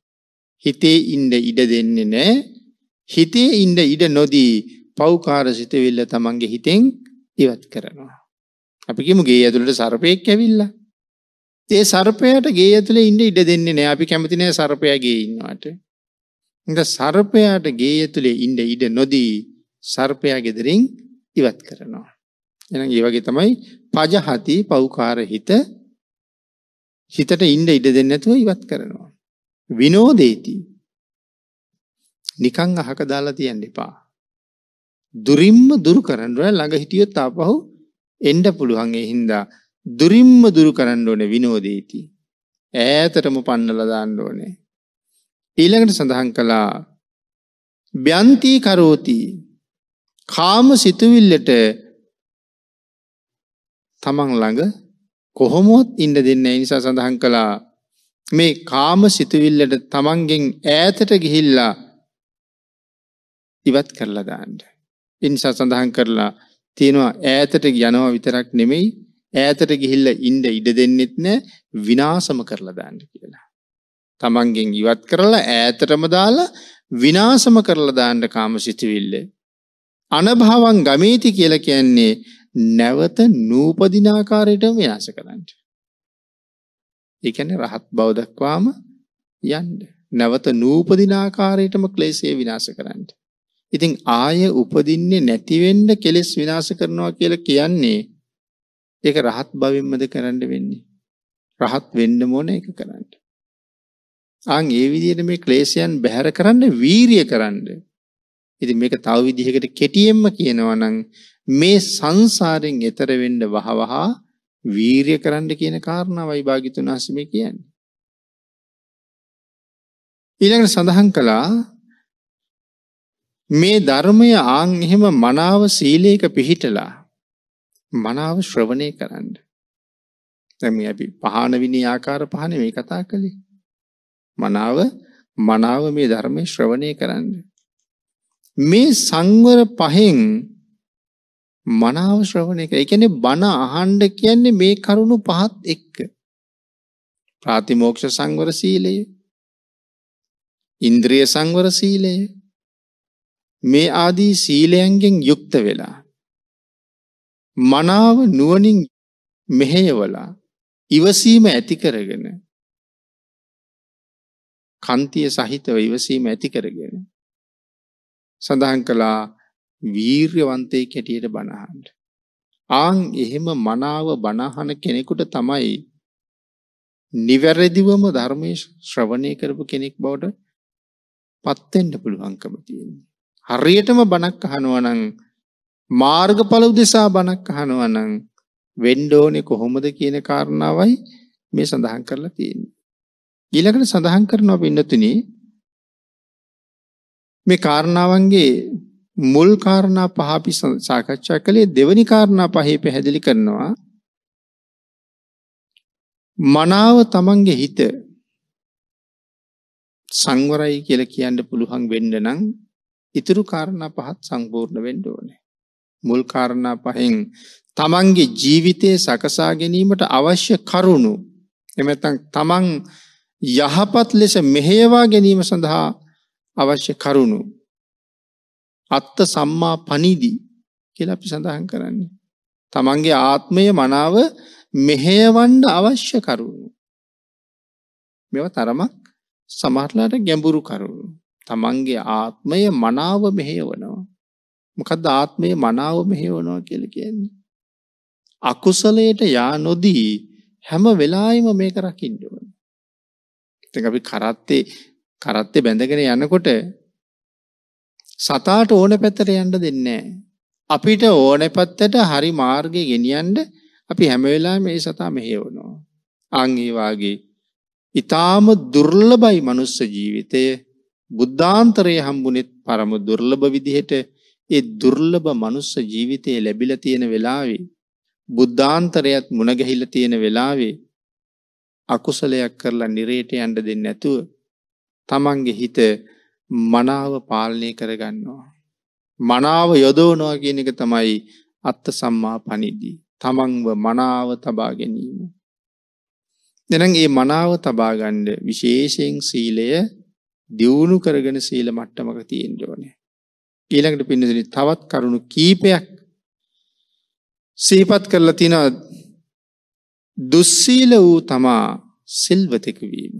හිතේ ඉන්ඩ ඉඩ දෙන්නේ නෑ හිතේ ඉන්ඩ ඉඩ නොදී පෞකාර සිතවිල්ල තමන්ගේ හිතෙන් ඉවත් කරනවා. අපිකිමුගේ ඇතුළට සර්පයෙක් ඇවිල්ල. ඒ සර්පයට ගේ ඇතුළ ඉන්ඩ ඉඩ දෙන්නේ නෑ අපි කැමතිනෑ සර්පයගේ ඉන්නවාට. සර්පයාට ගේ ඇතුළේ ඉන්ඩ ඉඩ නොදී සර්පයා ගෙදරින් ඉවත් කරනවා. එන ඒ වගේ තමයි පජහති පෞකාර හිත හිතට ඉන්ඩ ඉඩ දෙන්නැතුව ඉවත් කරනවා. විනෝදේති නිකං අහක දාලා තියන්න එපා. දුරින්ම දුරු කරන්නට ළඟ හිටියොත් ආපහු එන්ඩ පුළුවන්ගේ හින්දා දුරින්ම දුරු කරන්න ඕන විනෝදේති. ඈතටම පන්නල දාන්න ඕනේ. ඊළඟට සඳහන් කළා බ්‍යන්තී කරෝති කාම සිතුවිල්ලට තමන් ළඟ කොහොමොත් ඉන්න දෙන්න නිසා සඳහන් කළා මේ කාම සිතුවිල්ලට තමන්ගෙන් ඈතට ගිහිල්ලා ඉවත් කරලා දාන්න. ඉනිසා සඳහන් කරලා තියෙනවා ඈතට යනවා විතරක් නෙමෙයි ඈතට ගිහිල්ල ඉන්ඩ ඉඩ දෙන්නෙත් නෑ විනාසම කරලා දාන්න කියලා. තමන්ගෙන් ඉවත් කරලා ඈතටම දාලා විනාසම කරලා දාන්න කාම සිතුවිල්ල. අනභාවන් ගමේති කියල කියන්නේ නැවත නූපදිනාකාරයට විනාස කරන්න. එකන රහත් බෞදක්වාම යන්ඩ නැවත නූපදිනාකාරයටම ක්ලේසේ විනාස කරන්න. ඉතින් ආය උපදින්නේ නැතිවෙන්ඩ කෙලෙස් විනාස කරනවා කියල කියන්නේ ඒක රහත් භවින්මද කරන්න වෙන්නේ. රහත් වෙන්න මොන එක කරන්න. අං ඒ විදියට මේ ක්ලේෂයන් බැහැර කරන්න වීරිය කරන්න. ඉති මේක තව විදිහකට කෙටියෙන්ම කියනවනං මේ සංසාරෙන් එතර වෙන්න වහවහා වීරිය කරන්න කියන කාරණාවයි භාගිතුන් හසම කියන්නේ. ඊළඟට සඳහන් කළා මේ ධර්මය ආං එහෙම මනාව සීලයක පිහිටලා මනාව ශ්‍රවණය කරන්න. තැම අපි පහන විනි ආකාර පහන මේ කතා කළේ. මනාව මනාව මේ ධර්මය ශ්‍රවණය කරන්න. මේ සංවර පහෙන් මනාව ශ්‍රවණය එක එකන බණ අහන්ඩ කියන්නේ මේ කරුණු පහත් එක්ක. ප්‍රාතිමෝක්ෂ සංවර සීලය ඉන්ද්‍රිය සංවර සීලය මේ ආදී සීලයන්ගෙන් යුක්ත වෙලා. මනාව නුවනින් මෙහෙයවලා ඉවසීම ඇති කරගෙන කන්තිය සහිතව ඉවසීම ඇති කරගෙන සඳහන් කළා වීර්යවන්තය කැටියට බණහන්ට. ආං එහෙම මනාව බණහන කෙනෙකුට තමයි නිවැරදිවම ධර්මය ශ්‍රවණය කරපු කෙනෙක් බවට පත්තෙන්ට පුළුවන්කම තියෙන්නේ. හරියටම බණක් අහනුවනං මාර්ගඵල උදෙසා බණක් අහනුවනං වෙන්ඩෝනෙ කොහොමද කියන කාරණාවයි මේ සඳහන් කරලා තියෙන්නේ. ඊළඟට සඳහන් කරනවා පින්නතුන මේ කාරණාවන්ගේ මුල් කාරණා පහපි සාකච්ඡා කළේ දෙවනි කාරණා පහේ පැහැදිලි කරනවා මනාව තමන්ගේ හිත සංවරයි කියල කියන්න පුළුවන් වෙන්න නම් ඉතුරු කාරණා පහත් සම්පූර්ණ වෙන්න ඕනේ. මුල් කාරණා පහෙන් තමන්ගේ ජීවිතය සකසා ගැනීමට අවශ්‍ය කරුණු එමතන් තමන් යහපත් ලෙස මෙහේවා ගැනීම සඳහා අවශ්‍ය කරුණු අත්ත සම්මා පනිදී කියලා අපි සඳහන් කරන්නේ. තමන්ගේ ආත්මය මනාව මෙහයවන්ඩ අවශ්‍ය කරුණු. මෙව තරමක් සමහරලාට ගැඹුරු කරුණු. තමන්ගේ ආත්මය මනාව මෙහෙයවනවා. මොකද ආත්මය මනාව මෙහෙවනවා කියල කියන්නේ. අකුසලයට යා නොදී හැම වෙලායිම මේක රකිින්ඩුවන. ත අපි කරත්තේ කරත්තේ බැඳගෙන යනකොට සතාට ඕන පැත්තට යන්න දෙන්නේ. අපිට ඕන පැත්තට හරි මාර්ගය ගෙනියන්ඩ අපි හැමවෙලා මේ සතා මෙහෙවනවා. අංගේවාගේ ඉතාම දුර්ලබයි මනුස්ස ජීවිතය බුද්ධාන්තරය හම්බුනෙත් පරම දුර්ලභ විදිහට ඒ දුර්ලභ මනුස්ස ජීවිතය ලැබිල තියෙන වෙලාවේ බුද්ධාන්තරයත් මුණගැහිල්ල තියෙන වෙලාවේ අකුසලයක් කරලා නිරේට යන්ඩ දෙන්න ඇතුව තමන්ගේ හිත මනාව පාලනය කරගන්නවා. මනාව යොදෝනවා කියන එක තමයි අත්ත සම්මා පනිදී. තමන්ව මනාව තබා ගැනීම. දෙනම් ඒ මනාව තබාගණ්ඩ විශේෂයෙන් සීලය දියුණු කරගෙන සීල මට්ටමක තියෙන්ට ඕනේ. ඊළඟට පින්නදනි තවත් කරුණු කීපයක් සීපත් කරලා තින දුස්සීල වූ තමා සිල්වතකවීම.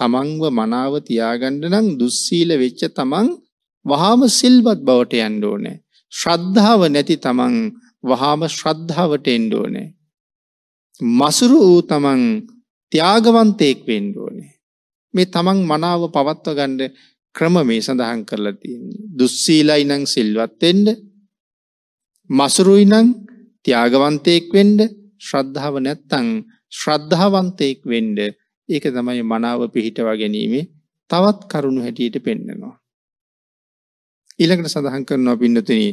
තමන්ව මනාව තියාගණ්ඩ නම් දුස්සීල වෙච්ච තමන් වහාම සිල්වත් බවට යන්ඩෝනෑ. ශ්‍රද්ධාව නැති තමන් වහාම ශ්‍රද්ධාවට එන්ඩෝනෑ. මසුරු වූ තමන් ත්‍යාගවන්තයෙක් වෙන්න ඕනේ. මේ තමන් මනාව පවත්ව ගන්න ක්‍රම මේ සඳහන් කරලා තියෙන්නේ. දුස්සීලයි නම් සිල්වත් වෙන්න, මසුරුයි නම් ත්‍යාගවන්තයෙක් වෙන්න, ශ්‍රද්ධාව නැත්තම් ශ්‍රද්ධාවන්තයෙක් වෙන්න ඒක තමයි මනාව පිහිටවා ගැනීමේ තවත් කරුණු හැටියට පෙන්නනවා. ඊළඟට සඳහන් කරනවා පින්නතුනි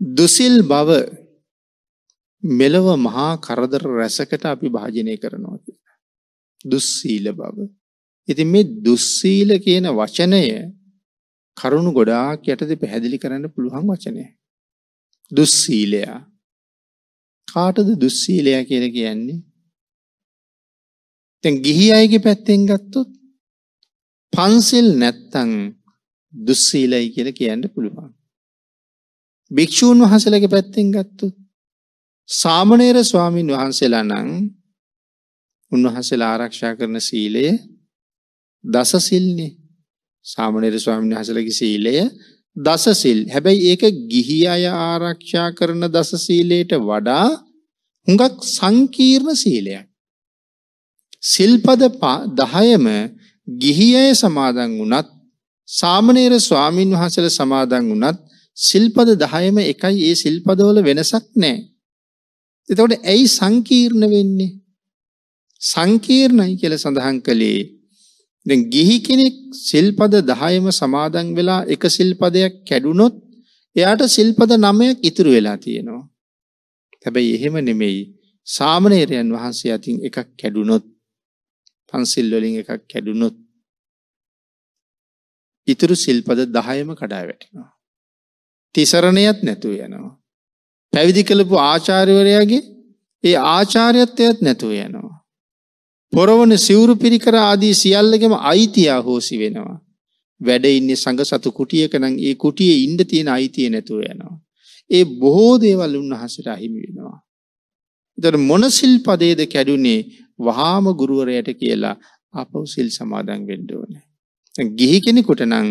දුසිල් බව මෙලව මහා කරදර රැසකට අපි භාජනය කරනවා කියලා. දුස්සීල බව. ඉතින් මේ දුස්සීල කියන වචනය කරුණු ගොඩාක් යටතේ පැහැදිලි කරන්න පුළුවන් වචනය. දුස්සීලයා. කාටද දුස්සීලයා කියලා කියන්නේ? දැන් ගිහි අයගේ පැත්තෙන් ගත්තොත් පන්සිල් නැත්තම් දුස්සීලයි කියලා කියන්න පුළුවන්. භික්ෂූන් වහන්සේලාගේ පැත්තෙන් ගත්තොත් සාමණේර ස්වාමින් වහන්සේලා නම් උන්වහන්සේලා ආරක්ෂා කරන සීලය දස සිල්නේ. සාමණේර ස්වාමීන් වහන්සේලාගේ සීලය දස සිල්. හැබැයි ඒක ගිහි අය ආරක්ෂා කරන දස සීලයට වඩා හුඟක් සංකීර්ණ සීලයක්. සිල්පද 10ම ගිහි අය සමාදන් වුණත් සාමණේර ස්වාමින් වහන්සේලා සමාදන් වුණත් සිල්පද 10ම එකයි ඒ සිල්පදවල වෙනසක් නැහැ. එතකොට ඇයි සංකීර්ණ වෙන්නේ? සංකීර්ණයි කියලා සඳහන් කළේ දැන් ගිහි කෙනෙක් සිල්පද 10ම සමාදන් වෙලා එක සිල්පදයක් කැඩුනොත් එයාට සිල්පද 9ක් ඉතුරු වෙලා තියෙනවා. හැබැයි එහෙම නෙමෙයි. සාමණේරයන් වහන්සේ අතින් එකක් කැඩුනොත් පන්සිල් වලින් එකක් කැඩුනොත් ඉතුරු සිල්පද 10ම කඩා වැටෙනවා. තිසරණයක් නැතුව යනවා. පැවිදි කළපු ආචාර්යවරයාගේ ඒ ආචාර්යත්වයත් නැතුව යනවා. පොරවන සිවුරු පිරිකර ආදී සියල්ලගම අයිතියා හෝසි වෙනවා. වැඩ ඉන්නේ සංඝ සතු කුටියක නම් ඒ කුටියේ ඉන්න තියෙන අයිතිය නැතුව යනවා. ඒ බොහෝ දේවල් උන්වහන්සේට අහිමි වෙනවා. ඒතර මොන සිල්පදේද කැඩුනේ වහාම ගුරුවරයාට කියලා අපව සිල් සමාදන් වෙන්න ඕනේ. ගිහි කෙනෙකුට නම්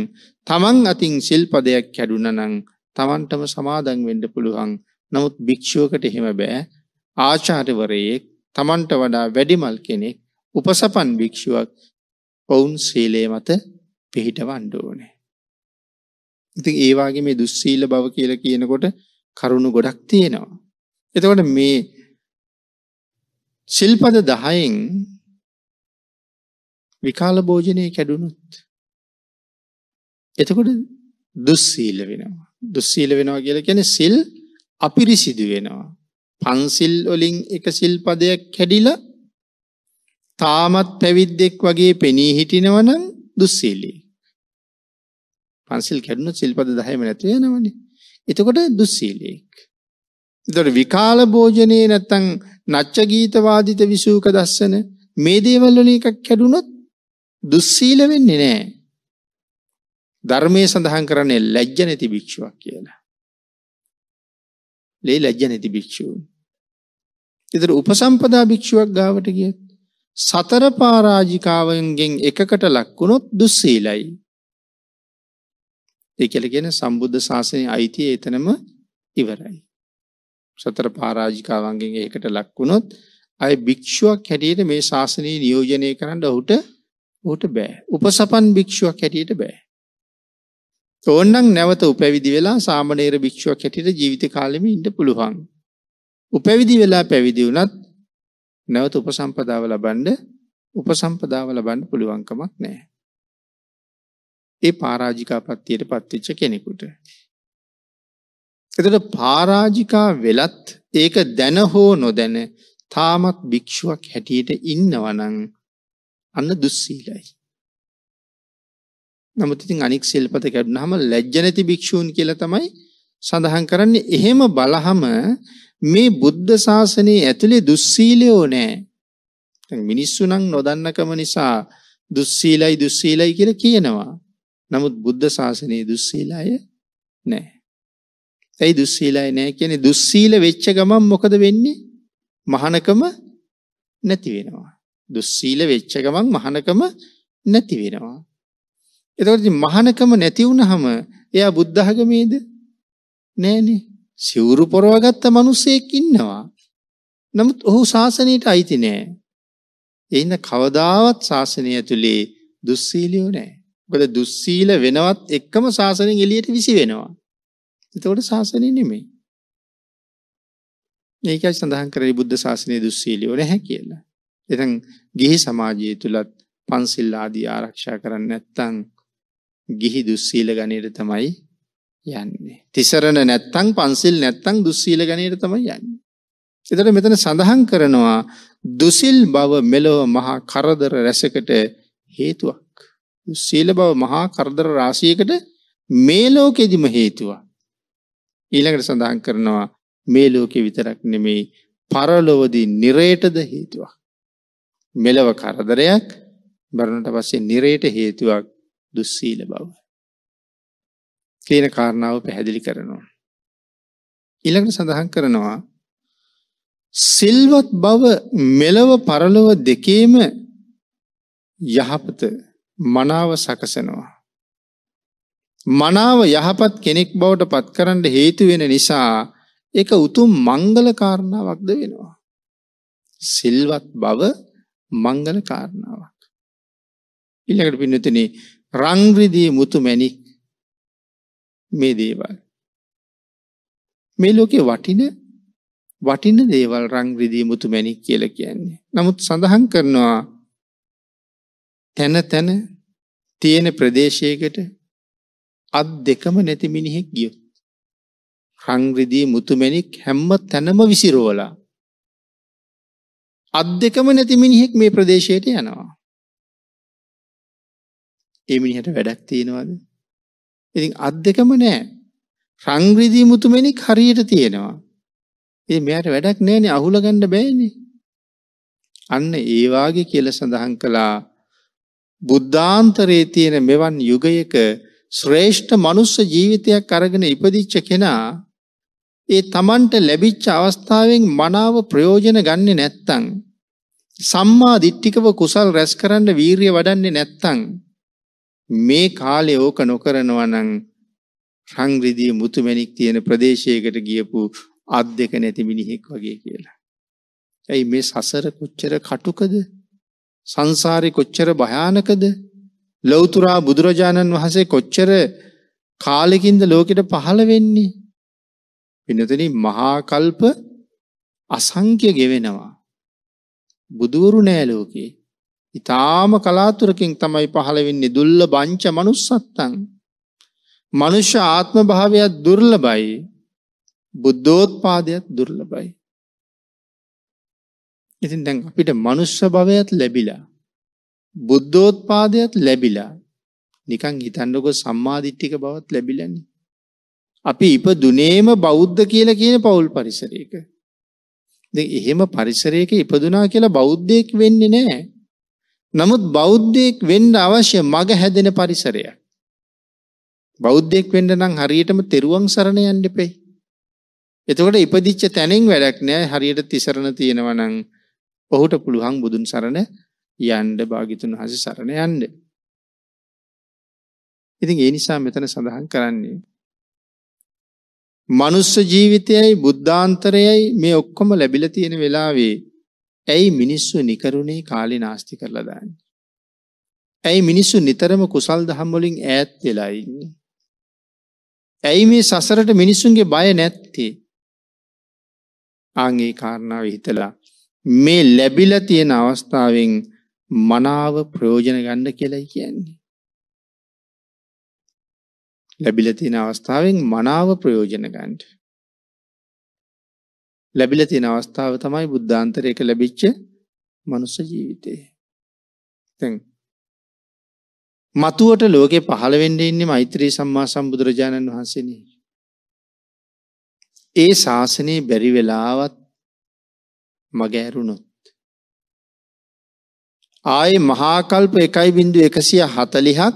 තමන් අතින් සිල්පදයක් කැඩුනා නම් තමන්ටම සමාදන් වෙන්න පුළුවන්. නමුත් භික්ෂුවකට එහෙම බෑ. ආචාර්යවරයෙක් තමන්ට වඩා වැඩිමල් කෙනෙක් උපසපන් භික්ෂුවක් ඔවුන් සීලය මත පිහිටවන්න ඕනේ. ඉතින් ඒ වගේ මේ දුස්සීල බව කියලා කියනකොට කරුණු ගොඩක් තියෙනවා. එතකොට මේ ශිල්පද 10න් විකාල භෝජනයේ කැඩුනොත් එතකොට දුස්සීල වෙනවා. දුස්සීල වෙනවා කියලා කියන්නේ සිල් අපිරිසිදු වෙනවා. පන්සිල් වලින් එක සිල්පදයක් කැඩිලා තාමත් පැවිද්දෙක් වගේ පෙනී හිටිනවනම් දුස්සීලී. පන්සිල් කැඩුණොත් සිල්පද 10ම නැතු වෙනවනේ. එතකොට දුස්සීලීක්. එතකොට විකාල භෝජනේ නැත්තම් නච්ච ගීත වාදිත විසූක දස්සන මේ දේවල් වලින් එකක් කැඩුනොත් දුස්සීල වෙන්නේ නැහැ. ධර්මයේ සඳහන් කරන්නේ ලැජ්ජ නැති භික්ෂුවක් කියලා. ලේ ලැජ්ජ නැති භික්ෂුන්. ඒතර උපසම්පදා භික්ෂුවක් ගාවට ගියත් සතර පරාජිකාවන්ගෙන් එකකට ලක්වුණොත් දුස්සීලයි. ඒ කියලා කියන සම්බුද්ධ ශාසනයේ අයිතිය එතනම ඉවරයි. සතර පරාජිකාවන්ගෙන් ඒකට ලක්වුණොත් අය භික්ෂුවක් හැටියට මේ ශාසනය නියෝජනය කරන්න ඔහුට ඔහුට බෑ. උපසපන් භික්ෂුවක් හැටියට බෑ. ඕන්නම් නැවත උපැවිදි වෙලා සාමණේර භික්ෂුවක් හැටියට ජීවිත කාලෙම ඉන්න පුළුවන්. උපැවිදි වෙලා පැවිදි වුණත් නැවත උපසම්පදාව ලබන්න උපසම්පදාව ලබන්න පුළුවන් කමක් නැහැ. ඒ පරාජිකා පත්තියට පත්වෙච්ච කෙනෙකුට. එතකොට පරාජිකා වෙලත් ඒක දැන හෝ නොදැන තාමත් භික්ෂුවක් හැටියට ඉන්නවනම් අන්න දුස්සීලයි. නමුත් ඉතින් අනික් සිල්පද කැඩුනහම ලැජ්ජ නැති භික්ෂූන් කියලා තමයි සඳහන් කරන්නේ. එහෙම බලහම මේ බුද්ධ ශාසනයේ ඇතුලේ දුස්සීලයෝ නෑ. මිනිස්සු නම් නොදන්නකම නිසා දුස්සීලයි දුස්සීලයි කියලා කියනවා. නමුත් බුද්ධ ශාසනයේ දුස්සීලය නෑ. ඇයි දුස්සීලය නෑ කියන්නේ දුස්සීල වෙච්ච ගමන් මොකද වෙන්නේ? මහානකම නැති වෙනවා. දුස්සීල වෙච්ච ගමන් මහානකම නැති වෙනවා. එතකොට මහානකම නැති වුනහම එයා බුද්ධ ආගමේද? නෑනේ. සිවුරු පොරවගත්ත මිනිසෙක් ඉන්නවා. නමුත් ඔහු ශාසනයට අයිති නෑ. එයින්ද කවදාවත් ශාසනය ඇතුළේ දුස්සීලියෝ නෑ. ගොද දුස්සීල වෙනවත් එක්කම ශාසනයෙන් එලියට විසි වෙනවා. එතකොට ශාසනය නෙමෙයි. ඒකයි සඳහන් කරේ බුද්ධ ශාසනය දුස්සීලියෝ නැහැ කියලා. එතන් ගිහි සමාජය තුළත් පන්සිල් ආදී ආරක්ෂා කරන්න නැත්තං ගිහි දුස්සීල ගනයට තමයි යන්නේ. තිසරණ නැත්තං පන්සිල් නැත්තං දුස්සීල ගනයට තමයි යන්න. එතට මෙතන සඳහන් කරනවා දුසිල් බව මෙලොව මහා කරදර රැසකට හේතුවක්. සීල බව මහා කරදර රාශයකට මේ ලෝකෙදිම හේතුවක්. ඊළඟට සඳහන් කරනවා මේ ලෝකෙ විතරක් නෙමෙයි පරලොවදී නිරේටද හේතුවක්. මෙලව කරදරයක් බරණට පස්සේ නිරේට හේතුවක් දුස්සීල බව. කියන කාරණාව පැහැදිලි කරනවා. ඊළඟට සඳහන් කරනවා සිල්වත් බව මෙලව පරලොව දෙකේම යහපත මනාව සකසනවා. මනාව යහපත් කෙනෙක් බවට පත් කරන්න හේතු වෙන නිසා එක උතුම් මංගල කාරණාවක්ද වෙනවා. සිල්වත් බව මංගල කාරණාවක්. ඉල්ලකට පින්නතන රංග්‍රදී මුතු මැනික් මේ දේවල්. මේ ලෝකෙ වටින වටින දේවල් රංග්‍රදී මුතු මැනික් කියල කියන්නේ. නමුත් සඳහන් කරනවා තැන තැන තියෙන ප්‍රදේශයකට අත් දෙකම නැති මිනිහෙක් ගියොත්. රංග්‍රදී මුතුමැනික් හැම්ම තැනම විසිරුවලා. අත් දෙකම නැති මිනිහෙක් මේ ප්‍රදේශයට යනවා. එමිනිහට වැඩක් තියෙනවාද. ඉතින් අත් දෙකම නෑ රංග්‍රදී මුතුමැනික් හරියට තියෙනවා. ඒ මෙයට වැඩක් නෑනේ අහුලගණ්ඩ බෑනේ. අන්න ඒවාගේ කියල සඳහන් කළා බුද්ධාන්තරයේ තියෙන මෙවන් යුගයක ශ්‍රේෂ්ඨ මනුස්ස ජීවිතයක් අරගෙන ඉපදිච්ච කෙනා ඒ තමන්ට ලැබිච්ච අවස්ථාවෙන් මනාව ප්‍රයෝජන ගන්නේ නැත්තං. සම්මා දිට්ටිකව කුසල් රැස් කරන්න වීරිය වඩන්නේ නැත්තං. මේ කාලෙ ඕක නොකරනවනං රංග්‍රදී මුතුමැනික් තියෙන ප්‍රදේශයකට ගියපු අත් දෙක නැති මිනිහෙක් වගේ කියලා. ඇයි මේ සසර කොච්චර කටුකද සංසාරය කොච්චර භයානකද ලොවතුරා බුදුරජාණන් වහසේ කොච්චර කාලෙකින්ද ලෝකෙට පහළ වෙන්නේ. පිනතන මහාකල්ප අසංක්‍ය ගෙවෙනවා. බුදුවරු නෑ ලෝකේ. ඉතාම කලාතුරකින් තමයි පහළ වෙන්නේ දුල්ල බංච මනුස්සත්තං. මනුෂ්‍ය ආත්ම භාවයක් දුර්ල බයි බුද්ධෝත්පාදයක් දුර්ල බයි. ඉතින් දැන් අපිට මනුෂ්‍ය භවයත් ලැබිලා. බුද්ධෝත්පාදයක් ලැබිලා නිකං හිතන්නකො සම්මාධිට්ටික බවත් ලැබිලන්නේ. අපි ඉප දුනේම බෞද්ධ කියල කියන පවුල් පරිසරයක. එහෙම පරිසරයක ඉපදුනා කියලා බෞද්ධයෙක් වෙන්නේ නෑ. නමුත් බෞද්ධයෙක් වෙන්ඩ අවශ්‍ය මග හැදෙන පරිසරයක්. බෞද්ධයෙක් වෙන්ඩ නම් හරියටම තෙරුවන් සරණ යන්න පෙයි. එතකොට ඉපදිච්ච තැනින් වැඩක් නෑ හරියට තිසරණ තියෙනවනං ඔහුට පුළුවන් බුදුන් සරණ යන්ඩ භාගිතුන් හස සරණ යන්ඩ. ඉතින් ඒ නිසා මෙතන සඳහන් කරන්නේ. මනුස්ස ජීවිතයයි බුද්ධාන්තරයයි මේ ඔක්කොම ලැබිල තියෙන වෙලාවේ ඇයි මිනිස්සු නිකරුණේ කාලි නාස්ති කරලා දාන්න. ඇයි මිනිස්සු නිතරම කුසල් දහම්වලින් ඈත් වෙලාඉන්නේ. ඇයි මේ සසරට මිනිස්සුන්ගේ බය නැත්තේ ආගේ කාරණාව හිතලා මේ ලැබිල තියෙන අවස්ථාවෙන් මනාව ප්‍රයෝජන ගණ්ඩ කියලයි කියන්නේ. ලැබිල තියෙන අවස්ථාවෙන් මනාව ප්‍රයෝජන ගන්ඩ. ලැබිල තියෙන අවස්ථාව තමයි බුද්ධාන්තරයක ලැබිච්ච මනුස්ස ජීවිතය. තැන් මතුවට ලෝකෙ පහළවෙඩ ඉන්න මෛත්‍රී සම්මා සම්බුදුරජාණන් වහන්සේන. ඒ ශාසනයේ බැරි වෙලාවත් මගෑරුණොත්. ආය මහාකල්ප එකයි බිඳු එකසිය හතලිහක්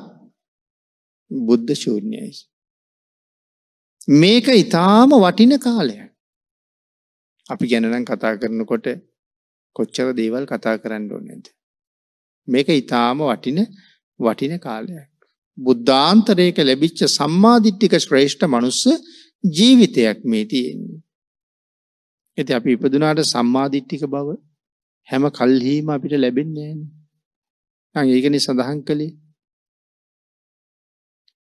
බුද්ධ ශූර්ණයයි. මේක ඉතාම වටින කාලය. අපි ගැනනම් කතා කරනකොට කොච්චර දේවල් කතා කරන්න ඕනෙද. මේක ඉතාම වටින වටින කාලයක්. බුද්ධාන්තරයක ලැබිච්ච සම්මාධිට්ටික ශ්‍රේෂ්ඨ මනුස්ස ජීවිතයක් මේ තියෙන්නේ. ඇති අපි ඉපදුනාට සම්මාධිට්ටික බව හැම කල්හීම අපිට ලැබෙන්නේ නෑනේ. ඒකනේ සඳහන් කළේ.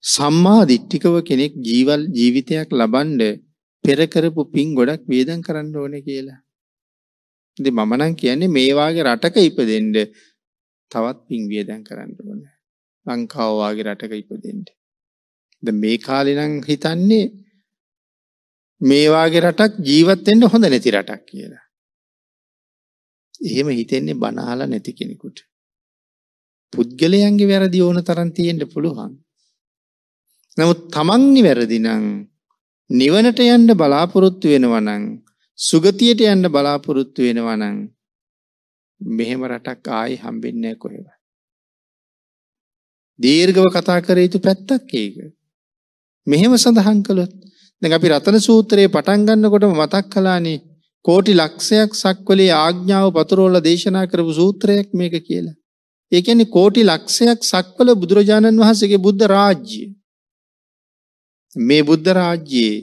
සම්මා දිට්ඨිකව කෙනෙක් ජීවල් ජීවිතයක් ලබන්න පෙර කරපු පින් ගොඩක් වේදම් කරන්න ඕනේ කියලා. ඉතින් මම නම් කියන්නේ මේ වාගේ රටක ඉපදෙන්න තවත් පින් වේදම් කරන්න ඕනේ. ලංකාව වාගේ රටක ඉපදෙන්න. දැන් මේ කාලේ නම් හිතන්නේ මේ වාගේ රටක් ජීවත් වෙන්න හොඳ නැති රටක් කියලා. එහෙම හිතෙන්නේ බණ අහලා නැති කෙනෙකුට. පුද්ගලයන්ගේ වැරදි ඕන තරම් තියෙන්න පුළුවන්. නමුත් තමන් නිවැරදි නම් නිවනට යන්න බලාපොරොත්තු වෙනවා නම් සුගතියට යන්න බලාපොරොත්තු වෙනවා නම් මෙහෙම රටක් ආයි හම්බෙන්නේ නැහැ කොහෙවත්. දීර්ඝව කතා කර යුතු පැත්තක් ඒක. මෙහෙම සඳහන් කළොත් දැන් අපි රතන සූත්‍රයේ පටන් ගන්නකොටම මතක් කළානේ කෝටි ලක්ෂයක් සක්වලේ ආඥාව පතුරවලා දේශනා කරපු සූත්‍රයක් මේක කියලා. ඒ කියන්නේ කෝටි ලක්ෂයක් සක්වල බුදුරජාණන් වහන්සේගේ බුද්ධ රාජ්‍යය. මේ බුද්ධ රාජ්‍යයේ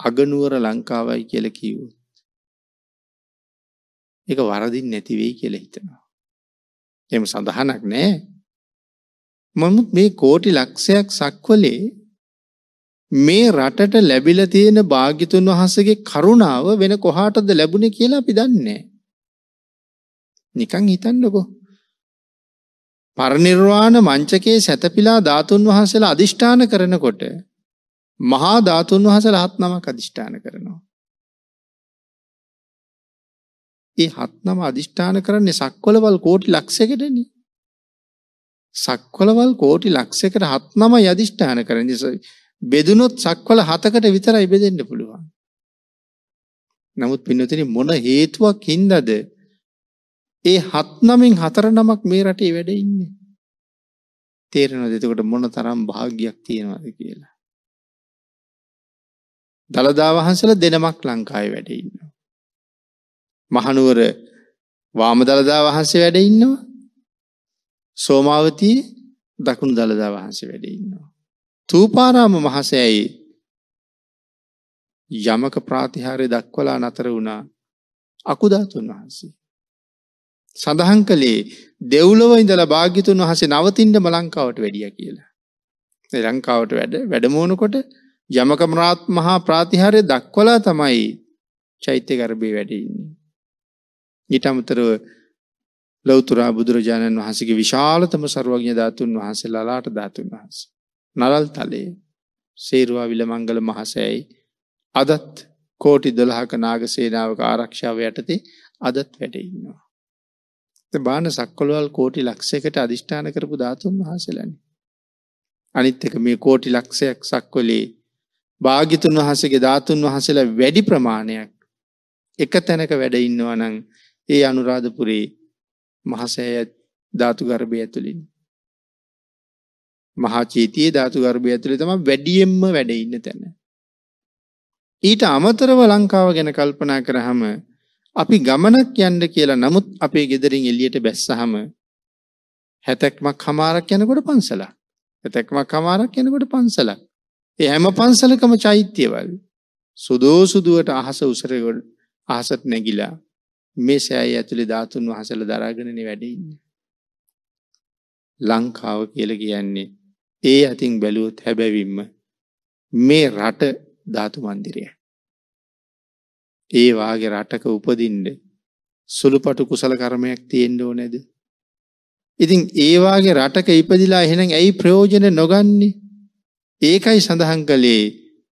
අගනුවර ලංකාවයි කියලා කිව්වොත් ඒක වරදින් නැති වෙයි කියලා හිතනවා. එහෙම සඳහනක් නැහැ. මම මේ කෝටි ලක්ෂයක් සක්වලේ මේ රටට ලැබිලා තියෙන භාග්‍යතුන් වහන්සේගේ කරුණාව වෙන කොහාටද ලැබුණේ කියලා අපි දන්නේ නැහැ. නිකන් හිතන්නකෝ. පරිනිර්වාණ මංචකයේ සැතපීලා ධාතුන් වහන්සේලා අදිෂ්ඨාන කරනකොට මහා ධාතුන් වහන්සේලා හත් නමක් අදිෂ්ඨාන කරනවා. ඒ හත් නම අදිෂ්ඨාන කරන්නේ සක්වලවල් කෝටි ලක්ෂයකටනේ. සක්වලවල් කෝටි ලක්ෂයකට හත් නමයි අදිෂ්ඨාන කරන්නේ. බෙදුනොත් සක්වල හතකට විතරයි බෙදෙන්න පුළුවන්. නමුත් පින්නතින මොන හේතුවක් හින්දාද ඒ හත් නමින් හතර නමක් මේ රටේ වැඩ ඉන්නේ. තේරෙනවද එතකොට මොන තරම් භාග්‍යයක් තියෙනවද කියලා. දළදා වහන්සේලා දෙනමක් ලංකාවේ වැඩ ඉන්නවා. මහනුවර වාම දළදා වහන්සේ වැඩ ඉන්නවා. සෝමාවතියේ දකුණු දළදා වහන්සේ වැඩ ඉන්නවා. තූපාරාම මහසෑයි යමක ප්‍රාතිහාරය දක්වලා නතර වුණා අකුධාතුන් වහන්සේ. සඳහන් කළේ දෙව්ලොව ඉඳලා භාග්‍යතුන් වහන්සේ නවතින්නම ලංකාවට වැඩිය කියලා. ලංකාවට වැඩ වැඩමෝනකොට යමක මරාත් මහා ප්‍රාතිහාරය දක්වලා තමයි චෛත්‍ය ගර්භයේ වැඩ ඉන්නේ. ඊට අමතරව ලෞතුරා බුදුරජාණන් වහන්සේගේ විශාලතම සර්වඥ ධාතුන් වහන්සේ ලලාට ධාතුන් වහන්සේ. නලල් තලයේ සේරුවා විලමංගල මහසෑයි අදත් කෝටි දොළහක නාගසේනාවක ආරක්ෂාව යටතේ අදත් වැඩ ඉන්නවා. බාන සක්කොළවල් කෝටි ලක්ෂයකට අධිෂ්ඨාන කරපු ධාතුන් වහසලන. අනිත් එක මේ කෝටි ලක්ෂයක් සක්කොලේ භාගිතුන් වහසගේ ධාතුන් වහසලා වැඩි ප්‍රමාණයක් එක තැනක වැඩ ඉන්නවා නං ඒ අනුරාධපුරේ මහසෑය ධාතු ගර්භය ඇතුළින්. මහාචීතියේ ධාතු ගර්භය ඇතුළේ තම වැඩියෙන්ම වැඩ ඉන්න තැන. ඊට අමතරව ලංකාව ගැන කල්පනා කරහම අපි ගමනක් යන්න කියලා නමුත් අපේ ගෙදරින් එලියට බැස්සහම හැතැක්මක් හමාරක් යනකොට පන්සලක්. හැතැක්මක් හමාරක් යනකොට පන්සලක්. ඒ හැම පන්සලකම චෛත්‍යවල්. සුදෝ සුදුවට අහස උසරගොඩ අහසත් නැගිලා මේ සෑයි ඇතුළි ධාතුන් වහසල දරාගෙනන වැඩඉන්න. ලංකාව කියල කියන්නේ ඒ අතින් බැලුවොත් හැබැවිම්ම මේ රට ධාතු මන්දිරය. ඒ වාගේ රටක උපදින්ඩ සුළුපටු කුසල කර්මයක් තියෙන්ඩ ඕනැද. ඉතින් ඒවාගේ රටක ඉපදිලා එහෙනම් ඇයි ප්‍රයෝජන නොගන්නේ. ඒකයි සඳහන් කළේ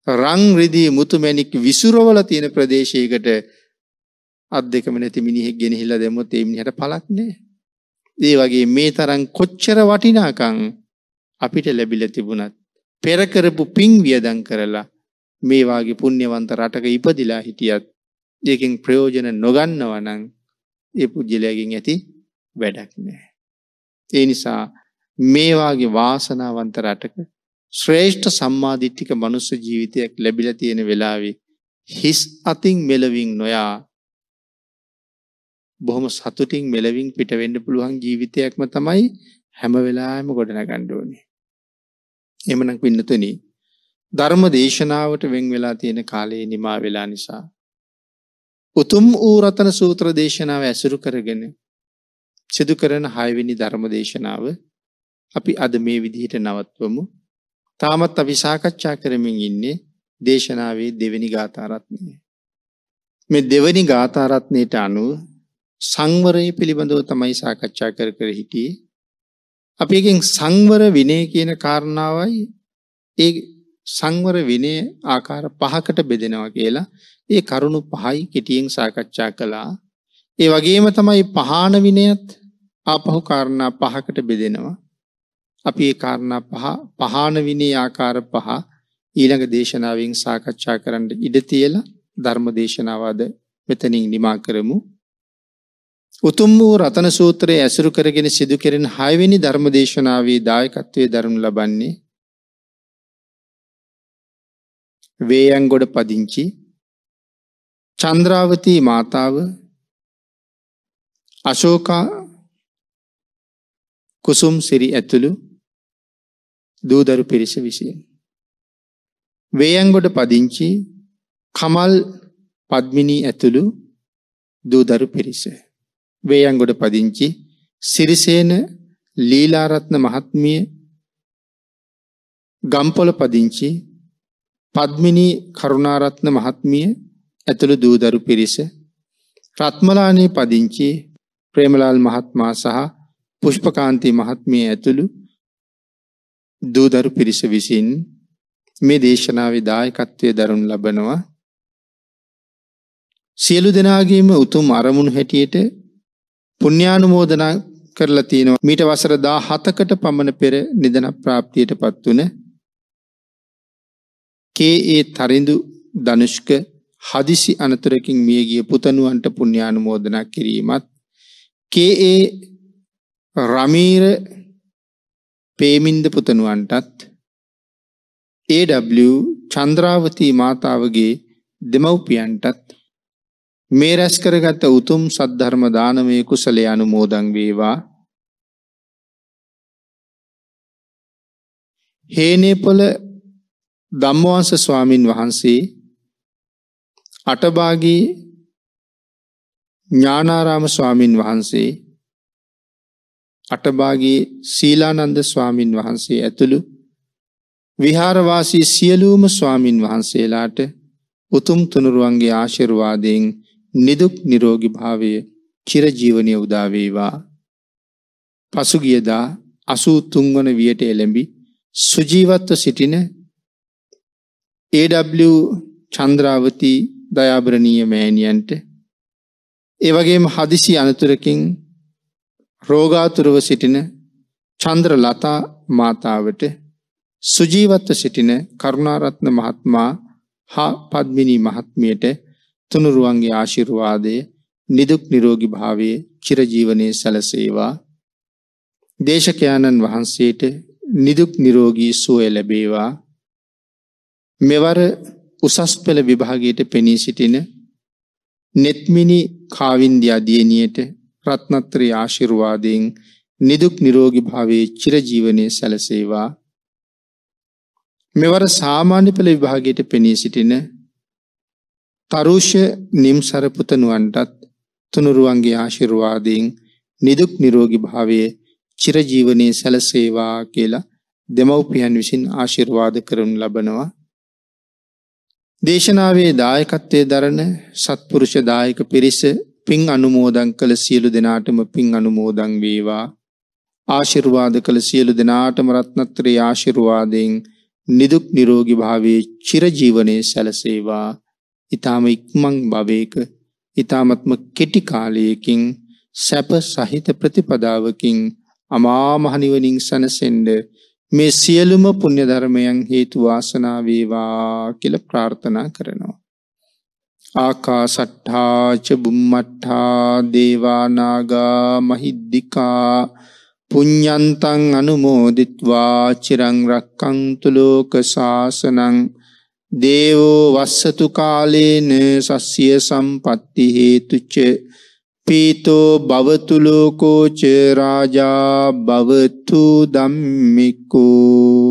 රංරිදී මුතුමැනික් විසුරවල තියෙන ප්‍රදේශයකට අත් දෙකම නැති මිනිහෙක් ගෙනහිල්ලා දැම්මොත් ඒ මිනිහට පළක් නෑ. ඒ වගේ මේ තරම් කොච්චර වටිනාකම් අපිට ලැබිලා තිබුණත් පෙර කරපු පින් වියදම් කරලා මේ වාගේ පුණ්‍යවන්ත රටක ඉපදිලා හිටියත් ඒකෙන් ප්‍රයෝජන නොගන්නවා නම් ඒ පුද්ගලයාගෙන් ඇති වැඩක් නෑ. ඒ නිසා මේ වාගේ වාසනාවන්ත රටක ශ්‍රේෂ්ඨ සම්මාදිට්ඨික මනුස්ස ජීවිතයක් ලැබිලා තියෙන වෙලාවේ හිස් අතින් මෙලවින් නොයා බොහොම සතුටින් මෙලවින් පිට වෙන්න පුළුවන් ජීවිතයක්ම තමයි හැම වෙලාවෙම ගොඩනගන්න ඕනේ. එමනම් පින්නතුනි ධර්ම දේශනාවට වෙන් වෙලා තියෙන කාලේ නිමා වෙලා නිසා උතුම් වූ රතන සූත්‍ර දේශනාව ඇසුරු කරගෙන සිදු කරන හයවෙනි ධර්ම දේශනාව අපි අද මේ විදිහට නවත්වමු. තාමත් අපි සාකච්ඡා කරමින් ඉන්නේ දේශනාවේ දෙවෙනි ගාථාරත්නය. මේ දෙවැනි ගාථාරත්නයට අනුව සංවරය පිළිබඳව තමයි සාකච්ඡා කර කර හිටියේ. අපි එකෙන් සංවර විනය කියන කාරණාවයි ඒ සංවර විනය ආකාර පහකට බෙදෙනවා කියලා ඒ කරුණු පහයි කෙටියෙන් සාකච්ඡා කළා. ඒ වගේම තමයි පහාන විනයත් ආපහු කාරණා පහකට බෙදෙනවා. අපි ඒ කාරණා පහ පහාන විනී ආකාර පහ ඊළඟ දේශනාවෙන් සාකච්ඡා කරන්න ඉඩ තියලා ධර්ම දේශනාවාද මෙතනින් නිමා කරමු. උතුම් වූ රතන සූත්‍රයේ ඇසුරු කරගෙන සිදු කෙරෙන හයවෙනි ධර්ම දේශනාවේ දායකත්වයේ දරනු ලබන්නේ වේයන්ගොඩ පදිංචි චන්ද්‍රාවතී මාතාව අශෝකා කුසුම් සිරි ඇතුළු දූදරු පිරිස විසින්. වේයන්ගොඩ පදිංචි කමල් පද්මිනී ඇතුළු දූදරු පිරිස. වේයන්ගොඩ පදිංචි සිරිසේන ලීලාරත්න මහත්මිය ගම්පොල පදිංචි පද්මිනී කරුණාරත්න මහත්මිය ඇතුළු දූදරු පිරිස රත්මලානේ පදිංචි ප්‍රේමලාල් මහත්මා සහ පුෂ්පකාන්ති මහත්මිය ඇතුළු දූදරු පිරිස විසින් මේ දේශනාවේ දායකත්වය දරුණු ලබනවා. සියලු දෙනාගේම උතුම් අරමුණු හැටියට පුණ්‍යානුමෝදනා කරලා තියෙනවා මීට වසර 17කට පමණ පෙර නිදන ප්‍රාප්තියට පත් වුණ කේ.ඒ. තරිඳු ධනුෂ්ක හදිසි අනතුරකින් මියගිය පුතණුවන්ට පුණ්‍යානුමෝදනා කිරීමත් කේ.ඒ. රමීර පේමින්ද පුතණුවන්ටත් ඒ.W. චන්ද්‍රාවතී මාතාවගේ දෙමව්පියන්ටත් මේ රැස් කරගත් උතුම් සද්ධර්ම දානමය කුසලයේ අනුමෝදන් වේවා. හේනේපොළ ධම්මවංශ ස්වාමින් වහන්සේ අටභාගී ඥානාරාම ස්වාමින් වහන්සේ අටභාගී සීලානන්ද ස්වාමින් වහන්සේ ඇතුළු විහාරවාසී සියලූම ස්වාමින් වහන්සේලාට උතුම් තුනුරුවන්ගේ ආශිර්වාදයෙන් නිදුක් නිරෝගි භාවය චිරජීවනය උදාවේවා පසුගියදා අසූ තුන්වන වියට එළඹි සුජීවත්ව සිටින AW චන්ද්‍රාවතී දයාබරණීය මෑණියන්ට ඒවගේම හදිසි අනතුරකින් රෝගාතුරව සිටින චන්ද්‍ර ලතා මාතාවට සුජීවත්ව සිටින කරුණාරත්න මහත්මා හා පද්මිනී මහත්මියට තුනුරුවන්ගේ ආශිර්වාදය නිදුක් නිරෝගි භාවයේ චිරජීවනයේ සැලසේවා. දේශකයාණන් වහන්සේට නිදුක් නිරෝගී සුවය ලැබේවා. මෙවර උසස් පෙළ විභාගයට පෙනී සිටින නෙත්මිනි කාවින්දයා දියණියට රත්නත්‍රි ආශිර්වාදයෙන් නිදුක් නිරෝගී භාවයේ චිරජීවනයේ සැලසේවා. මෙවර සාමාන්‍ය පෙළ විභාගයට පෙනී සිටින තරුෂ නිම්සර පුතණුවන්ටත් තුනුරුවන්ගේ ආශිර්වාදයෙන් නිදුක් නිරෝගී භාවයේ චිරජීවනයේ සැලසේවා කියලා දෙමව්පියන් විසින් ආශිර්වාද කරනු ලබනවා. දේශනාවේ දායකත්වයේ දරන සත්පුරුෂ දායක පිරිස පින් අනුමෝදන් කළ සියලු දෙනාටම පින් අනුමෝදන් වේවා. ආශිර්වාද කළ සියලු දෙනාටම රත්නත්‍රයේ ආශිර්වාදයෙන් නිදුක් නිරෝගී භාවයේ චිරජීවනයේ සැලසේවා. ඊටාම ඉක්මන් භවයක ඊටාමත්ම කෙටි කාලයකින් සැප සහිත ප්‍රතිපදාවකින් අමා මහ නිවනින් සැනසෙන්න මේ සියලුම පුණ්‍ය ධර්මයන් හේතු වාසනා වේවා කියලා ප්‍රාර්ථනා කරනවා. ආකාසට්ඨා ච බුම්මට්ඨා දේවා නාග මහිද්దికා පුඤ්ඤන්තං අනුමෝදිත්වා චිරං රක්කන්තු ලෝක සාසනං දේවෝ වස්සතු කාලේන සස්්‍ය සම්පත්ති හේතුච්ච පීතෝ භවතු ලෝකෝ ච රාජා භවතු ධම්මිකෝ